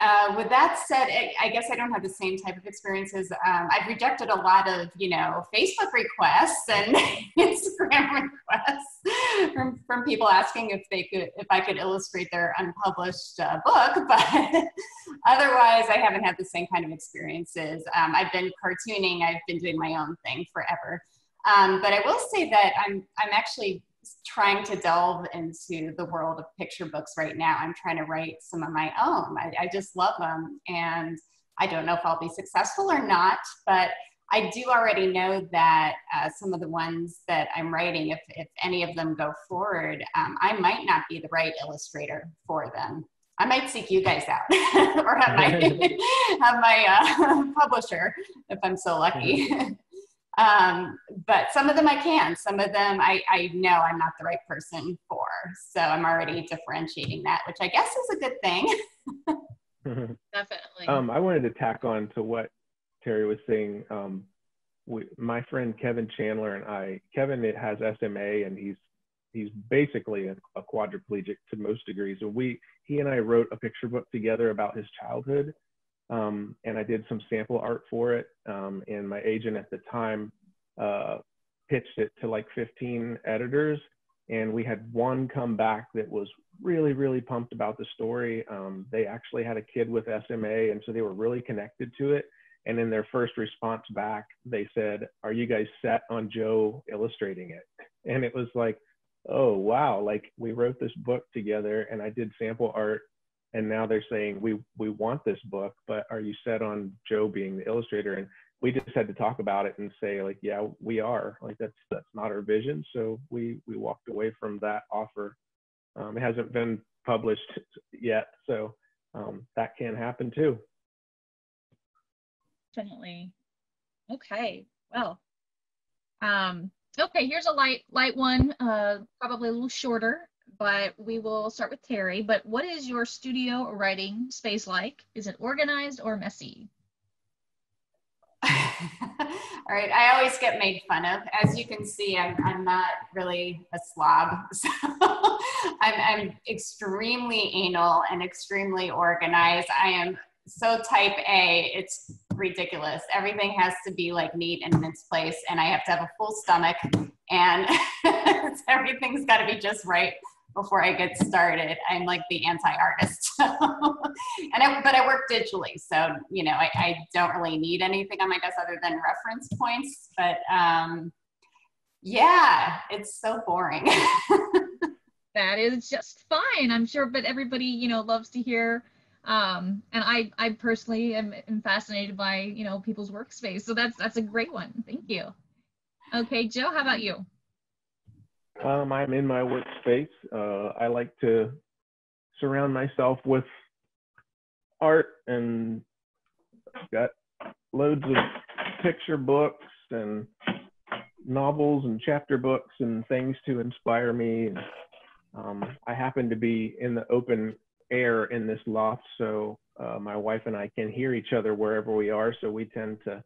uh, with that said, I guess I don't have the same type of experiences. Um, I've rejected a lot of, you know, Facebook requests and Instagram requests from, from people asking if they could, if I could illustrate their unpublished uh, book, but otherwise I haven't had the same kind of experiences. Um, I've been cartooning, I've been doing my own thing forever. Um, but I will say that I'm, I'm actually trying to delve into the world of picture books right now. I'm trying to write some of my own. I, I just love them. And I don't know if I'll be successful or not, but I do already know that uh, some of the ones that I'm writing, if, if any of them go forward, um, I might not be the right illustrator for them. I might seek you guys out or have my, have my uh, publisher if I'm so lucky. Um, but some of them I can, some of them I, I know I'm not the right person for. So I'm already differentiating that, which I guess is a good thing. Definitely. Um, I wanted to tack on to what Terri was saying, um, we, my friend Kevin Chandler and I, Kevin it has SMA and he's he's basically a, a, quadriplegic to most degrees. And we he and I wrote a picture book together about his childhood, um, and I did some sample art for it. Um, and my agent at the time uh, pitched it to like 15 editors, and we had one come back that was really really pumped about the story. Um, they actually had a kid with SMA, and so they were really connected to it and in their first response back, they said, Are you guys set on Joe illustrating it? And it was like, Oh, wow. Like we wrote this book together and I did sample art. And now they're saying, We, we want this book, but are you set on Joe being the illustrator? And we just had to talk about it and say, like, yeah, we are. Like that's that's not our vision. So we we walked away from that offer. Um, it hasn't been published yet, so um, that can happen too definitely. Okay, well, um, okay, here's a light, light one, uh, probably a little shorter, but we will start with Terri. But what is your studio writing space like? Is it organized or messy? All right, I always get made fun of. As you can see, I'm, I'm not really a slob. So I'm, I'm extremely anal and extremely organized. I am so type A, it's ridiculous. Everything has to be like neat and in its place, and I have to have a full stomach, and everything's got to be just right before I get started. I'm like the anti-artist, and I, but I work digitally, so you know I, I, don't really need anything on my desk other than reference points. But um, yeah, it's so boring. that is just fine, I'm sure. But everybody, you know, loves to hear um, and I, I personally am, am fascinated by, you know, people's workspace. So that's, that's a great one. Thank you. Okay, Joe, how about you? Um, I'm in my workspace. Uh, I like to surround myself with art and I've got loads of picture books and novels and chapter books and things to inspire me. And, um, I happen to be in the open air in this loft, so uh, my wife and I can hear each other wherever we are. So we tend to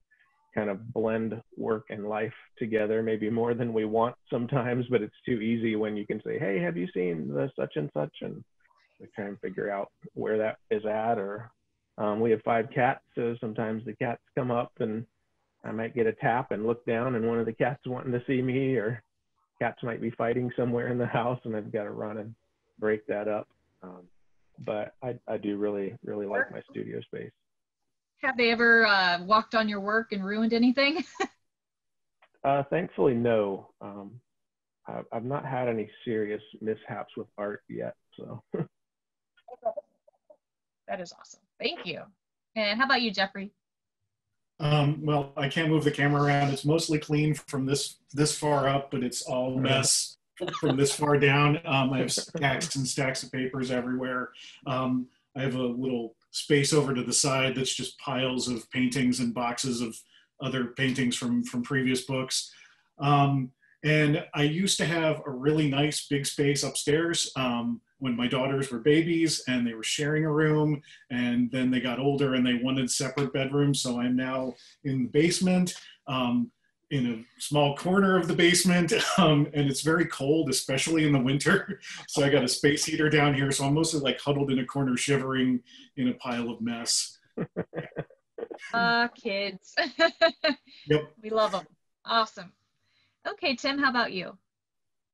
kind of blend work and life together, maybe more than we want sometimes, but it's too easy when you can say, Hey, have you seen the such and such? And we try and figure out where that is at. Or um, we have five cats, so sometimes the cats come up and I might get a tap and look down, and one of the cats wanting to see me, or cats might be fighting somewhere in the house, and I've got to run and break that up. Um, but I, I do really, really like my studio space. Have they ever uh, walked on your work and ruined anything? uh, thankfully, no. Um, I, I've not had any serious mishaps with art yet. So that is awesome. Thank you. And how about you, Jeffrey? Um, well, I can't move the camera around. It's mostly clean from this this far up, but it's all mess from this far down. Um, I have stacks and stacks of papers everywhere. Um, I have a little space over to the side that's just piles of paintings and boxes of other paintings from, from previous books. Um, and I used to have a really nice big space upstairs um, when my daughters were babies and they were sharing a room. And then they got older and they wanted separate bedrooms. So I'm now in the basement. Um, in a small corner of the basement um, and it's very cold especially in the winter so i got a space heater down here so i'm mostly like huddled in a corner shivering in a pile of mess uh kids yep we love them awesome okay tim how about you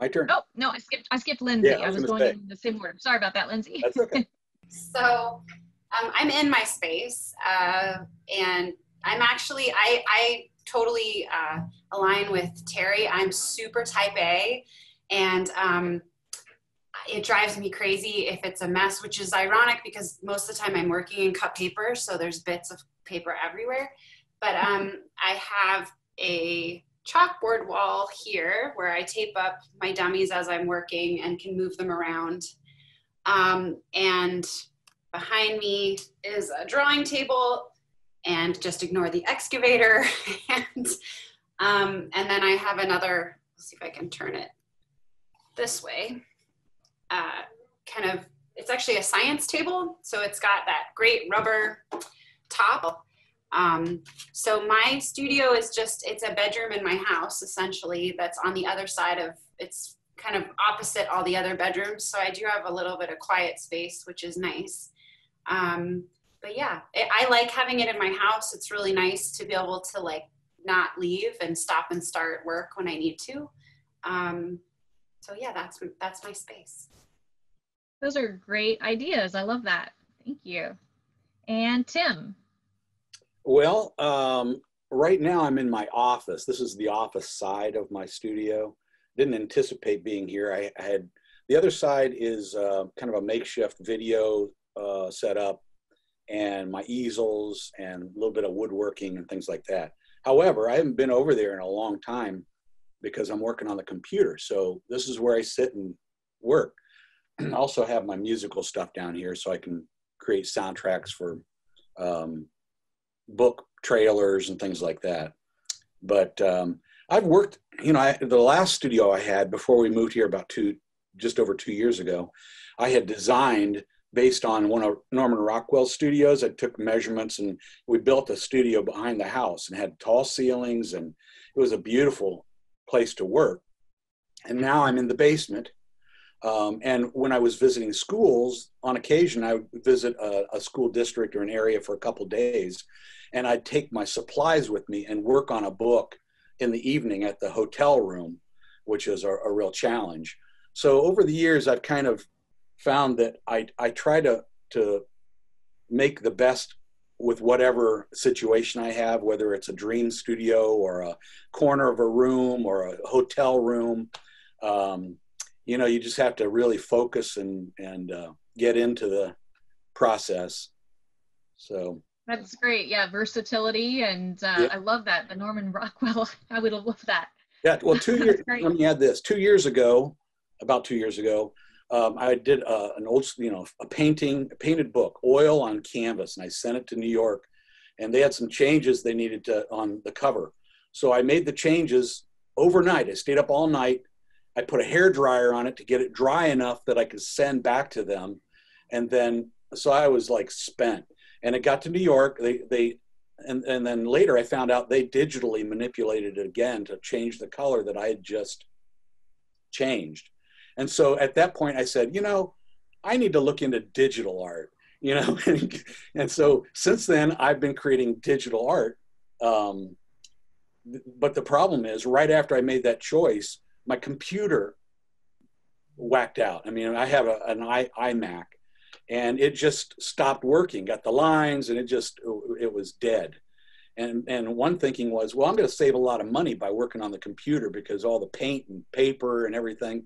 My turn. Oh, no, I skipped, I skipped Lindsay. Yeah, I I was was gonna going say. in the same order. Sorry about that, Lindsay. That's okay. So um, I'm in my space, uh, and I'm actually I I totally uh, align with Terri. I'm super Type A, and um, it drives me crazy if it's a mess, which is ironic because most of the time I'm working in cut paper, so there's bits of paper everywhere. But um, I have a chalkboard wall here where I tape up my dummies as I'm working and can move them around. Um, and behind me is a drawing table and just ignore the excavator. and, um, and then I have another, let's see if I can turn it this way. Uh, kind of, it's actually a science table. So it's got that great rubber top. Um, so my studio is just, it's a bedroom in my house essentially that's on the other side of, it's kind of opposite all the other bedrooms. So I do have a little bit of quiet space, which is nice. Um, but yeah, it, I like having it in my house. It's really nice to be able to like not leave and stop and start work when I need to. Um, so yeah, that's that's my space. Those are great ideas. I love that. Thank you. And Tim. Well, um, right now I'm in my office. This is the office side of my studio. Didn't anticipate being here. I, I had the other side is uh, kind of a makeshift video uh, setup and my easels and a little bit of woodworking and things like that. However, I haven't been over there in a long time because I'm working on the computer. So this is where I sit and work. I also have my musical stuff down here so I can create soundtracks for um, book trailers and things like that. But um, I've worked, you know, I, the last studio I had before we moved here about two, just over two years ago, I had designed based on one of Norman Rockwell's studios. I took measurements and we built a studio behind the house and had tall ceilings and it was a beautiful place to work. And now I'm in the basement. Um, and when I was visiting schools, on occasion I would visit a, a school district or an area for a couple days, and I'd take my supplies with me and work on a book in the evening at the hotel room, which is a, a real challenge. So over the years, I've kind of found that I, I try to, to make the best with whatever situation I have, whether it's a dream studio or a corner of a room or a hotel room. Um, you know, you just have to really focus and, and uh, get into the process. So That's great. Yeah, versatility. And uh, Yeah. I love that. The Norman Rockwell. I would love that. Yeah, well, two years. Let me add this. Two years ago, about two years ago, um, I did uh, an old, you know, a painting, a painted book, oil on canvas, and I sent it to New York, and they had some changes they needed to on the cover. So I made the changes overnight. I stayed up all night. I put a hair dryer on it to get it dry enough that I could send back to them, and then so I was like spent. And it got to New York. They they and and then later I found out they digitally manipulated it again to change the color that I had just changed. And so at that point I said, you know, I need to look into digital art, you know. and so since then I've been creating digital art. Um, but the problem is, right after I made that choice, my computer whacked out. I mean, I have a, an I, iMac, and it just stopped working. Got the lines, and it just it was dead. And and one thinking was, well, I'm going to save a lot of money by working on the computer because all the paint and paper and everything.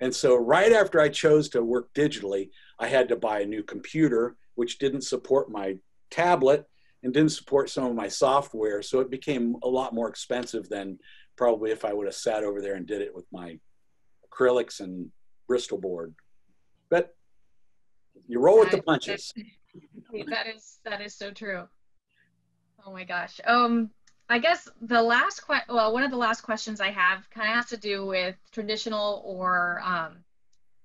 And so right after I chose to work digitally, I had to buy a new computer, which didn't support my tablet and didn't support some of my software. So it became a lot more expensive than probably if I would have sat over there and did it with my acrylics and Bristol board. But you roll with the punches. that- is that is so true. Oh my gosh. Um, I guess the last que- well, one of the last questions I have kind of has to do with traditional or um,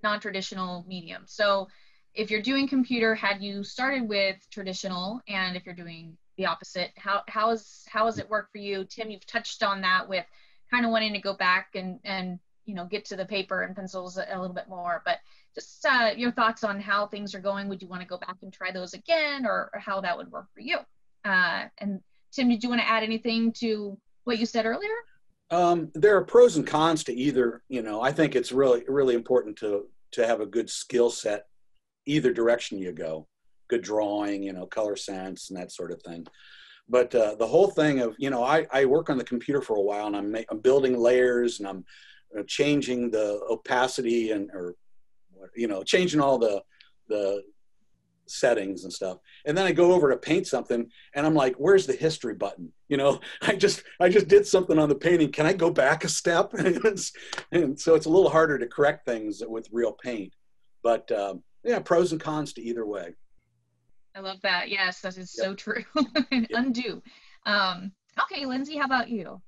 non-traditional medium. So, if you're doing computer, had you started with traditional, and if you're doing the opposite, how how is how has it worked for you, Tim? You've touched on that with kind of wanting to go back and and you know get to the paper and pencils a, a little bit more, but just uh, your thoughts on how things are going. Would you want to go back and try those again, or, or how that would work for you? Uh, and Tim, did you want to add anything to what you said earlier? Um, there are pros and cons to either. You know, I think it's really really important to to have a good skill set, either direction you go. Good drawing, you know, color sense, and that sort of thing. But uh, the whole thing of you know, I, I work on the computer for a while, and I'm, ma- I'm building layers, and I'm uh, changing the opacity and or you know, changing all the the settings and stuff. And then i go over to paint something and i'm like where's the history button? You know i just i just did something on the painting. Can i go back a step? And so it's a little harder to correct things with real paint. But um, yeah pros and cons to either way. I love that. Yes that is yep. so true. Undo. Um, okay lindsay how about you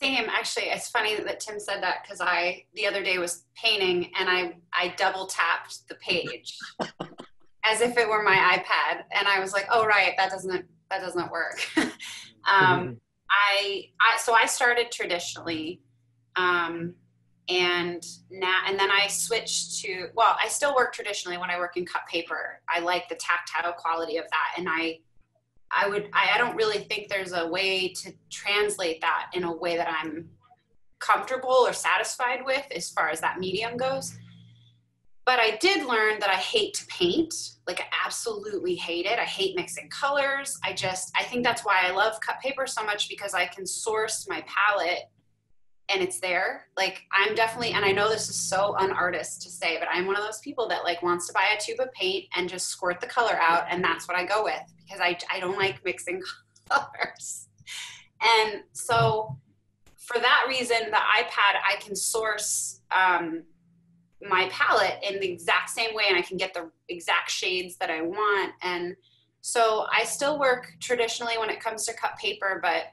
same. Actually it's funny that tim said that because i the other day was painting and i i double tapped the page as if it were my ipad and i was like oh right that doesn't that doesn't work. Um, mm-hmm. I, I so i started traditionally um, and now and then i switched to well i still work traditionally when i work in cut paper. I like the tactile quality of that and i I would I, I don't really think there's a way to translate that in a way that I'm comfortable or satisfied with as far as that medium goes. But I did learn that I hate to paint. Like I absolutely hate it. I hate mixing colors. I just I think that's why I love cut paper so much because I can source my palette and it's there. Like I'm definitely, and I know this is so unartist to say, but I'm one of those people that like wants to buy a tube of paint and just squirt the color out, and that's what I go with because I I don't like mixing colors. And so, for that reason, the iPad I can source um, my palette in the exact same way, and I can get the exact shades that I want. And so I still work traditionally when it comes to cut paper, but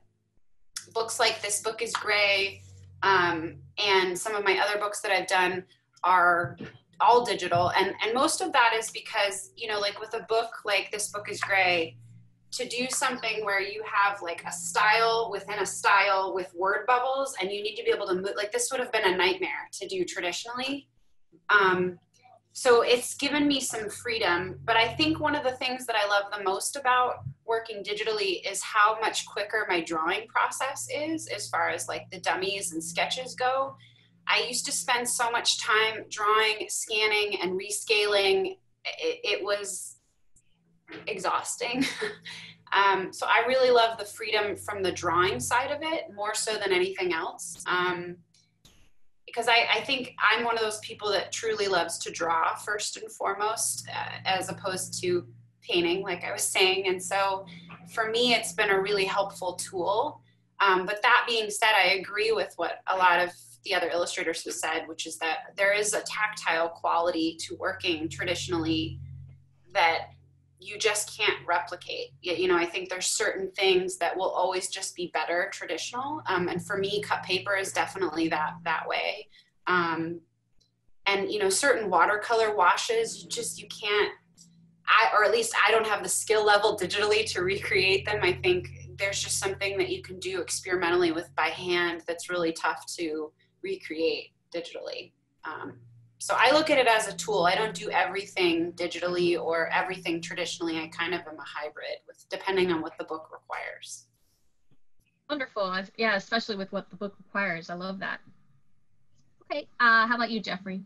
books like this book is gray um, and some of my other books that I've done are all digital. And, and most of that is because, you know, like with a book like This Book is Gray, to do something where you have like a style within a style with word bubbles and you need to be able to move, like this would have been a nightmare to do traditionally. Um, so it's given me some freedom. But I think one of the things that I love the most about working digitally is how much quicker my drawing process is as far as like the dummies and sketches go. I used to spend so much time drawing, scanning, and rescaling. It, it was exhausting. um, so I really love the freedom from the drawing side of it more so than anything else. Um, because I, I, think I'm one of those people that truly loves to draw first and foremost, uh, as opposed to painting, like I was saying. And so for me, it's been a really helpful tool. Um, but that being said, I agree with what a lot of the other illustrators have said, which is that there is a tactile quality to working traditionally that you just can't replicate. You know, I think there's certain things that will always just be better traditional. Um, and for me, cut paper is definitely that that way. Um, and you know, certain watercolor washes, you just you can't. I, or at least I don't have the skill level digitally to recreate them. I think there's just something that you can do experimentally with by hand that's really tough to recreate digitally. Um, so I look at it as a tool. I don't do everything digitally or everything traditionally. I kind of am a hybrid with depending on what the book requires. Wonderful. Yeah, especially with what the book requires. I love that. Okay. Uh, how about you, Jeffrey?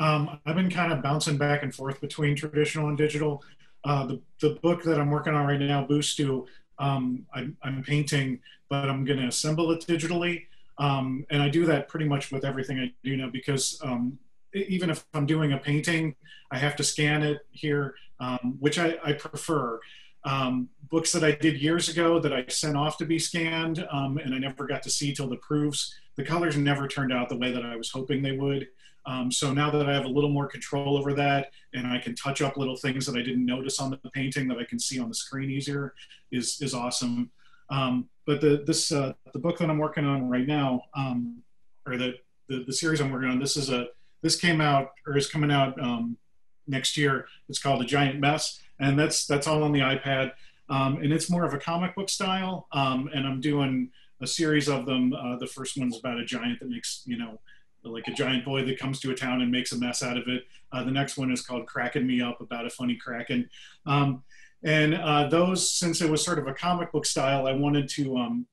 Um, I've been kind of bouncing back and forth between traditional and digital. Uh, the, the book that I'm working on right now, Boo Stew, um, I'm, I'm painting, but I'm going to assemble it digitally. Um, and I do that pretty much with everything I do now because um, even if I'm doing a painting, I have to scan it here, um, which I, I prefer. Um, books that I did years ago that I sent off to be scanned um, and I never got to see till the proofs, the colors never turned out the way that I was hoping they would. Um, so now that I have a little more control over that and I can touch up little things that I didn't notice on the painting that I can see on the screen easier is, is awesome. Um, but the this uh, the book that I'm working on right now, um, or the, the, the series I'm working on, this is a this came out or is coming out um, next year. It's called A Giant Mess, and that's that's all on the iPad, um, and it's more of a comic book style. Um, and I'm doing a series of them. Uh, the first one's about a giant that makes you know like a giant boy that comes to a town and makes a mess out of it. Uh, the next one is called Cracking Me Up about a funny kraken. Um, and uh, those, since it was sort of a comic book style, I wanted to um,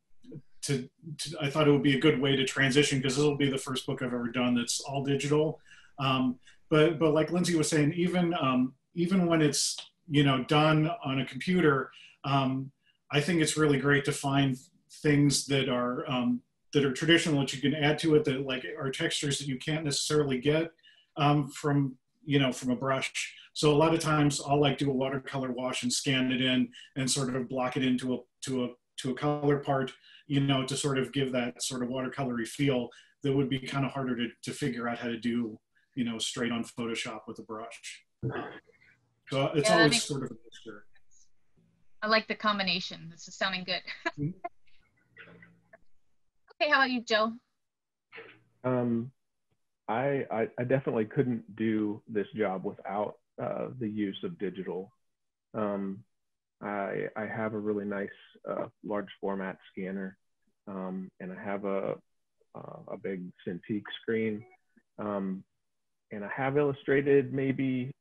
to, to, I thought it would be a good way to transition because this will be the first book I've ever done that's all digital. Um, but but like Lindsay was saying, even um, even when it's you know done on a computer, um, I think it's really great to find things that are um, that are traditional that you can add to it that like are textures that you can't necessarily get um, from you know from a brush. So a lot of times I'll like do a watercolor wash and scan it in and sort of block it into a to a to a color part, you know, to sort of give that sort of watercolory feel that would be kind of harder to, to figure out how to do, you know, straight on Photoshop with a brush. So it's Yeah, always sort of a mixture. I like the combination. This is sounding good. Okay, how about you, Joe? Um, I, I I definitely couldn't do this job without uh, the use of digital. Um, I I have a really nice uh, large format scanner, um, and I have a uh, a big Cintiq screen, um, and I have illustrated maybe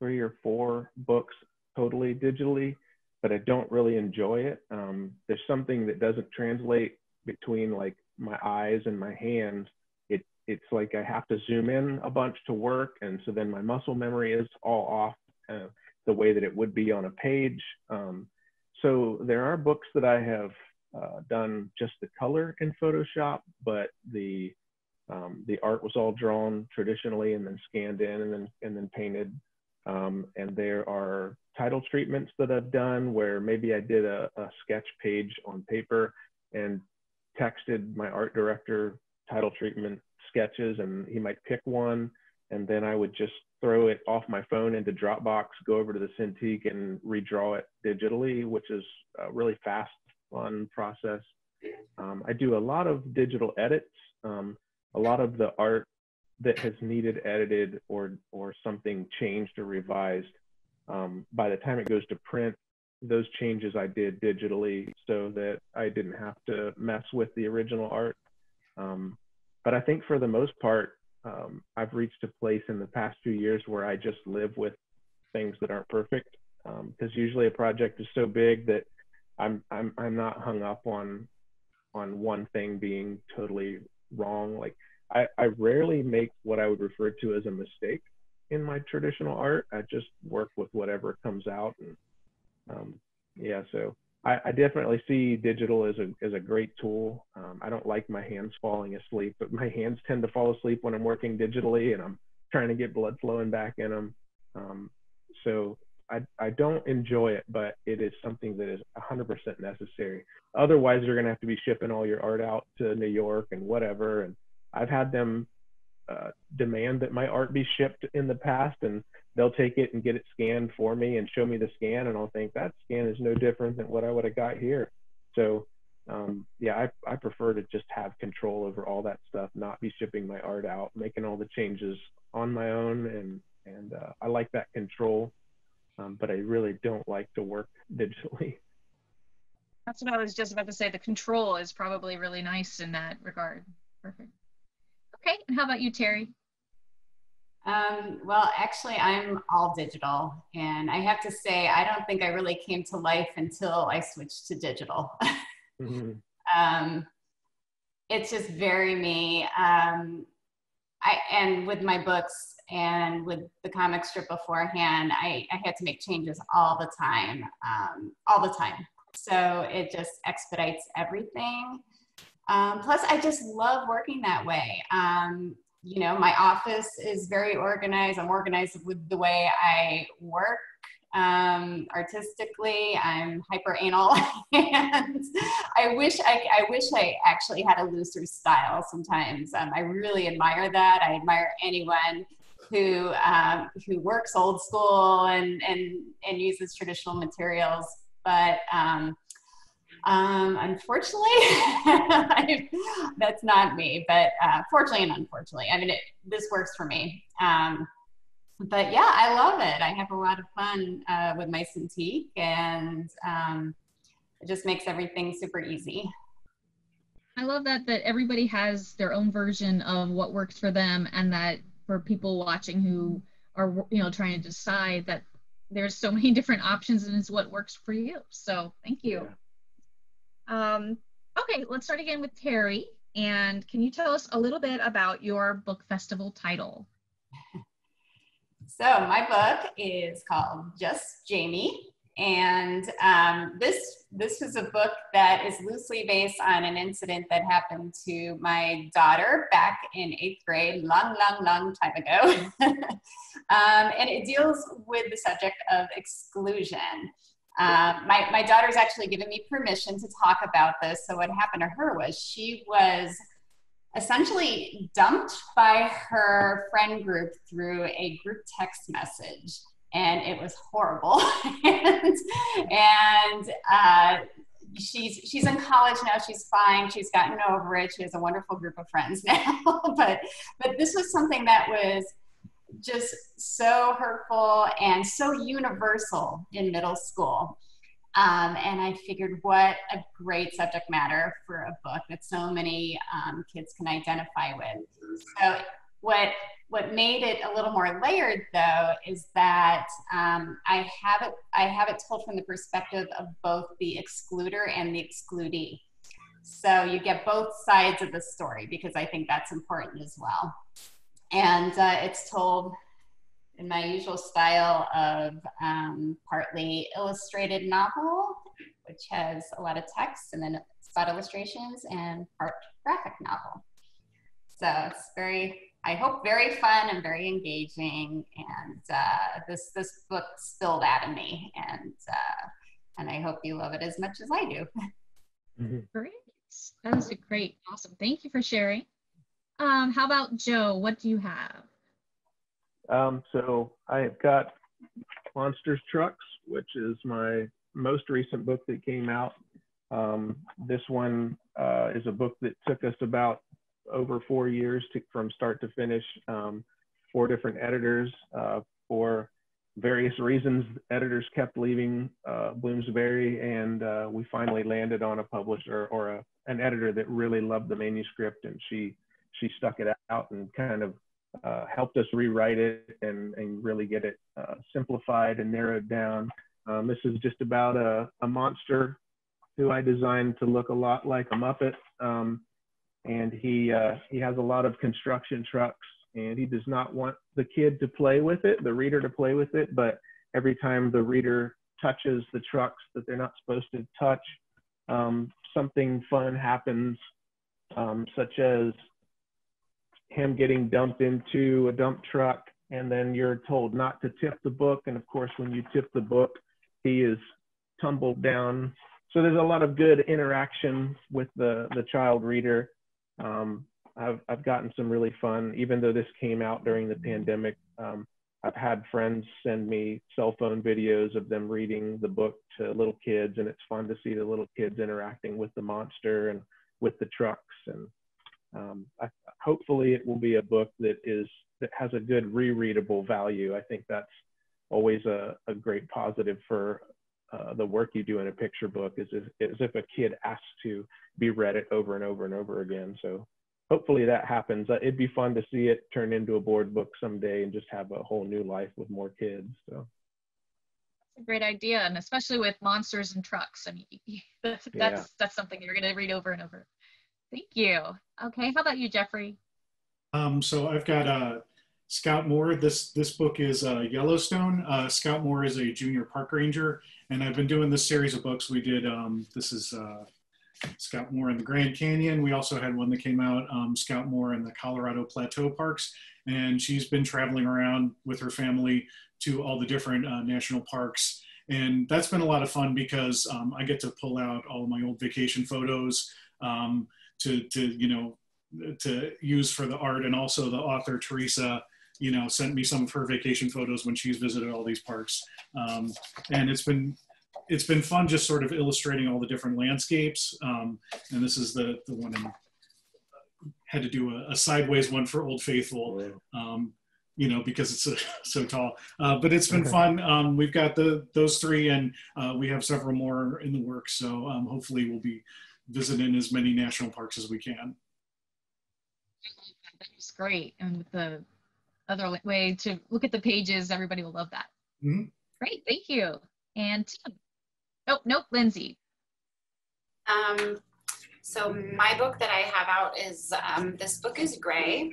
three or four books totally digitally, but I don't really enjoy it. Um, there's something that doesn't translate between like my eyes and my hands it it's like I have to zoom in a bunch to work, and so then my muscle memory is all off uh, the way that it would be on a page. Um, so there are books that I have uh, done just the color in Photoshop, but the um, the art was all drawn traditionally and then scanned in and then and then painted. Um, and there are title treatments that I've done where maybe I did a, a sketch page on paper and texted my art director title treatment sketches and he might pick one and then I would just throw it off my phone into Dropbox, go over to the Cintiq and redraw it digitally, which is a really fast, fun process. Um, I do a lot of digital edits. Um, a lot of the art that has needed edited or or something changed or revised, um, by the time it goes to print, those changes I did digitally so that I didn't have to mess with the original art. Um, but I think for the most part, um, I've reached a place in the past few years where I just live with things that aren't perfect. Because usually a project is so big that I'm I'm I'm not hung up on on one thing being totally wrong. Like I, I rarely make what I would refer to as a mistake in my traditional art. I just work with whatever comes out and um, yeah, so I, I definitely see digital as a as a great tool. Um, I don't like my hands falling asleep, but my hands tend to fall asleep when I'm working digitally and I'm trying to get blood flowing back in them. Um, so I I don't enjoy it, but it is something that is 100% necessary. Otherwise, you're gonna have to be shipping all your art out to New York and whatever. And I've had them uh, demand that my art be shipped in the past, and they'll take it and get it scanned for me and show me the scan and I'll think that scan is no different than what I would have got here. So um, yeah, I, I prefer to just have control over all that stuff, not be shipping my art out, making all the changes on my own. And, and uh, I like that control, um, but I really don't like to work digitally. That's what I was just about to say. The control is probably really nice in that regard. Perfect. Okay, and how about you, Terri? Um, well, actually, I'm all digital, and I have to say, I don't think I really came to life until I switched to digital. Mhm. um, it's just very me. Um, I and with my books and with the comic strip beforehand, I, I had to make changes all the time, um, all the time. So it just expedites everything. Um, plus, I just love working that way. You know, my office is very organized. I'm organized with the way I work. Um, artistically, I'm hyper anal, and I wish I, I wish I actually had a looser style. Sometimes um, I really admire that. I admire anyone who um, who works old school and and and uses traditional materials. But um, um, unfortunately, I, that's not me. But uh, fortunately and unfortunately, I mean, it, this works for me. Um, but yeah, I love it. I have a lot of fun uh, with my Cintiq, and um, it just makes everything super easy. I love that that everybody has their own version of what works for them, and that for people watching who are you know trying to decide that there's so many different options and it's what works for you. So thank you. Um, Okay, let's start again with Terri. And can you tell us a little bit about your book festival title? So my book is called Just Jaime, and um, this this was a book that is loosely based on an incident that happened to my daughter back in eighth grade, long, long, long time ago, um, and it deals with the subject of exclusion. Uh, my, my daughter's actually given me permission to talk about this. So what happened to her was she was essentially dumped by her friend group through a group text message. And it was horrible. And, and uh, she's she's in college now. She's fine. She's gotten over it. She has a wonderful group of friends now. But but this was something that was just so hurtful and so universal in middle school um, and I figured, what a great subject matter for a book that so many um, kids can identify with. So, what what made it a little more layered, though, is that um, I have it I have it told from the perspective of both the excluder and the excludee. So you get both sides of the story because I think that's important as well. And uh, it's told in my usual style of um, partly illustrated novel, which has a lot of text and then spot illustrations, and part graphic novel. So it's very, I hope, very fun and very engaging. And uh, this this book spilled out of me, and uh, and I hope you love it as much as I do. Mm-hmm. Great, that was great, awesome. Thank you for sharing. Um, how about Joe? What do you have? Um, so I have got Monsters Trucks, which is my most recent book that came out. Um, this one uh, is a book that took us about over four years to, from start to finish. Um, four different editors uh, for various reasons. Editors kept leaving uh, Bloomsbury, and uh, we finally landed on a publisher or a, an editor that really loved the manuscript, and she she stuck it out and kind of uh, helped us rewrite it and, and really get it uh, simplified and narrowed down. Um, this is just about a, a, monster who I designed to look a lot like a Muppet. Um, and he, uh, he has a lot of construction trucks and he does not want the kid to play with it, the reader to play with it. But every time the reader touches the trucks that they're not supposed to touch, um, something fun happens, um, such as him getting dumped into a dump truck and then you're told not to tip the book. And of course when you tip the book he is tumbled down. So there's a lot of good interaction with the the child reader. Um, I've, I've gotten some really fun. Even though this came out during the pandemic um, i've had friends send me cell phone videos of them reading the book to little kids and it's fun to see the little kids interacting with the monster and with the trucks. And um, I, hopefully it will be a book that is that has a good rereadable value. I think that's always a, a great positive for uh, the work you do in a picture book is as, as if a kid asks to be read it over and over and over again. So hopefully that happens. Uh, it'd be fun to see it turn into a board book someday and just have a whole new life with more kids. So that's a great idea, and especially with monsters and trucks. I mean, that's yeah. that's something you're going to read over and over. Thank you. Okay, how about you, Jeffrey? Um, so I've got uh, Scout Moore. This this book is uh, Yellowstone. Uh, Scout Moore is a junior park ranger, and I've been doing this series of books. We did um, this is uh, Scout Moore in the Grand Canyon. We also had one that came out, um, Scout Moore in the Colorado Plateau parks, and she's been traveling around with her family to all the different uh, national parks. And that's been a lot of fun because um, I get to pull out all my old vacation photos. Um, to to you know to use for the art. And also the author teresa you know sent me some of her vacation photos when she's visited all these parks. Um, and it's been it's been fun just sort of illustrating all the different landscapes. Um, and this is the the one in had to do a, a sideways one for old faithful um, you know because it's so, so tall. Uh, but it's been fun. Um, we've got the those three and uh, we have several more in the works. So um, hopefully we'll be visit in as many national parks as we can. That's great. And with the other way to look at the pages, everybody will love that. Mm-hmm. Great, thank you. And oh, nope, Lindsay. Um, So my book that I have out is um, this book is gray,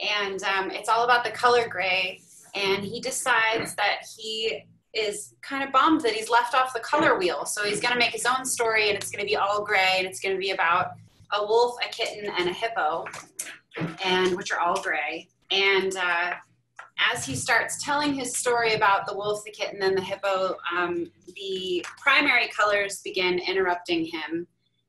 and um, it's all about the color gray. And he decides that he is kind of bummed that he's left off the color wheel. So he's going to make his own story, and it's going to be all gray, and it's going to be about a wolf, a kitten, and a hippo, and which are all gray. And uh, as he starts telling his story about the wolf, the kitten, and the hippo, um, the primary colors begin interrupting him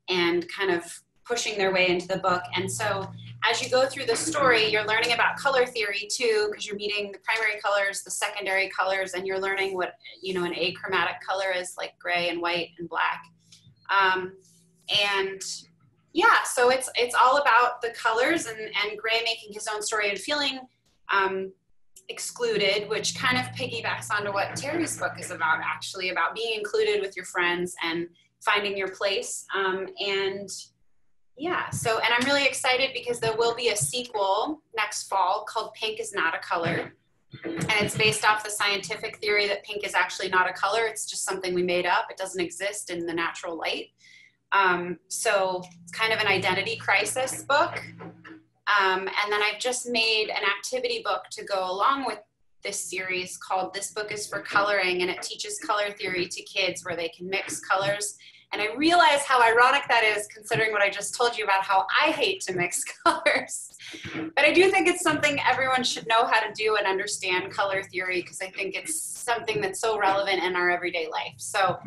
and kind of pushing their way into the book. And so as you go through the story, you're learning about color theory too, because you're meeting the primary colors, the secondary colors, and you're learning what, you know, an achromatic color is like gray and white and black. Um, and yeah, so it's, it's all about the colors and, and Gray making his own story and feeling um, excluded, which kind of piggybacks onto what Terri's book is about, actually, about being included with your friends and finding your place. Um, and yeah, so, and I'm really excited because there will be a sequel next fall called Pink is Not a Color. And it's based off the scientific theory that pink is actually not a color, it's just something we made up. It doesn't exist in the natural light. Um, so it's kind of an identity crisis book. Um, and then I've just made an activity book to go along with this series called This Book is for Coloring, and it teaches color theory to kids where they can mix colors. And I realize how ironic that is considering what I just told you about how I hate to mix colors. But I do think it's something everyone should know how to do and understand color theory because I think it's something that's so relevant in our everyday life. So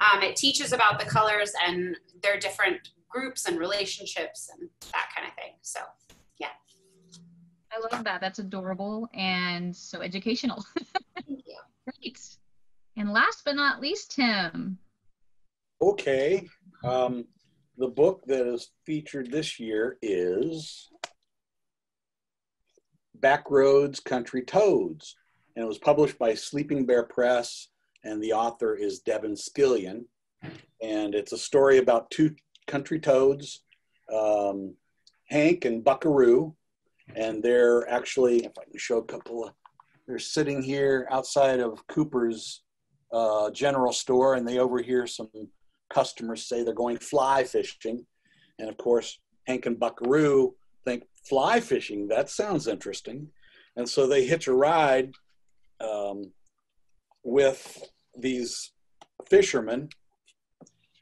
um, it teaches about the colors and their different groups and relationships and that kind of thing. So yeah. I love that. That's adorable and so educational. thank you. Great. And last but not least, Tim. Okay. Um, the book that is featured this year is Backroads Country Toads. And it was published by Sleeping Bear Press, and the author is Devin Scillian. And it's a story about two country toads, um, Hank and Buckaroo, and they're actually, if I can show a couple of, they're sitting here outside of Cooper's uh, general store, and they overhear some customers say they're going fly fishing, and of course Hank and Buckaroo think fly fishing. That sounds interesting, and so they hitch a ride um, with these fishermen,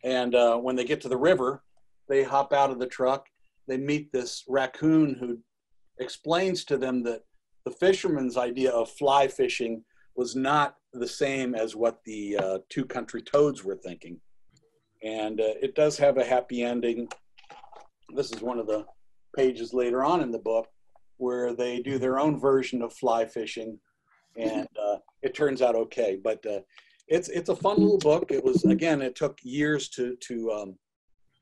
and uh, when they get to the river, they hop out of the truck. They meet this raccoon who explains to them that the fisherman's idea of fly fishing was not the same as what the uh, two country toads were thinking. And uh, it does have a happy ending. This is one of the pages later on in the book where they do their own version of fly fishing and uh, it turns out okay. But uh, it's, it's a fun little book. It was, again, it took years to, to um,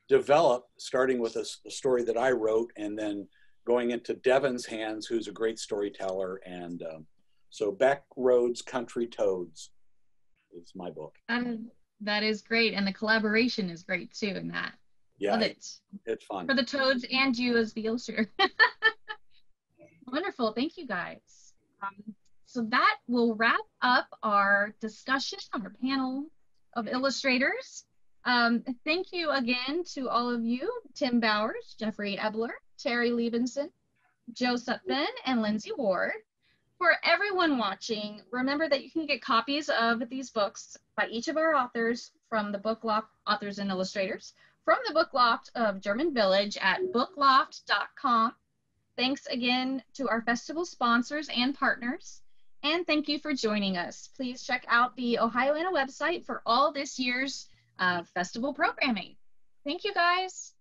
develop, starting with a, a story that I wrote and then going into Devin's hands, who's a great storyteller. And um, so Backroads Country Toads is my book. Um, that is great. And the collaboration is great too in that. Yeah, Love it. it's fun. For the toads and you as the illustrator. Wonderful. Thank you guys. Um, so that will wrap up our discussion, on our panel of illustrators. Um, thank you again to all of you, Tim Bowers, Jeffrey Ebbeler, Terri Libenson, Joe Sutphin, and Lindsay Ward. For everyone watching, remember that you can get copies of these books by each of our authors from the Book Loft Authors and Illustrators from the Book Loft of German Village at bookloft.com. Thanks again to our festival sponsors and partners. And thank you for joining us. Please check out the Ohioana website for all this year's uh, festival programming. Thank you guys.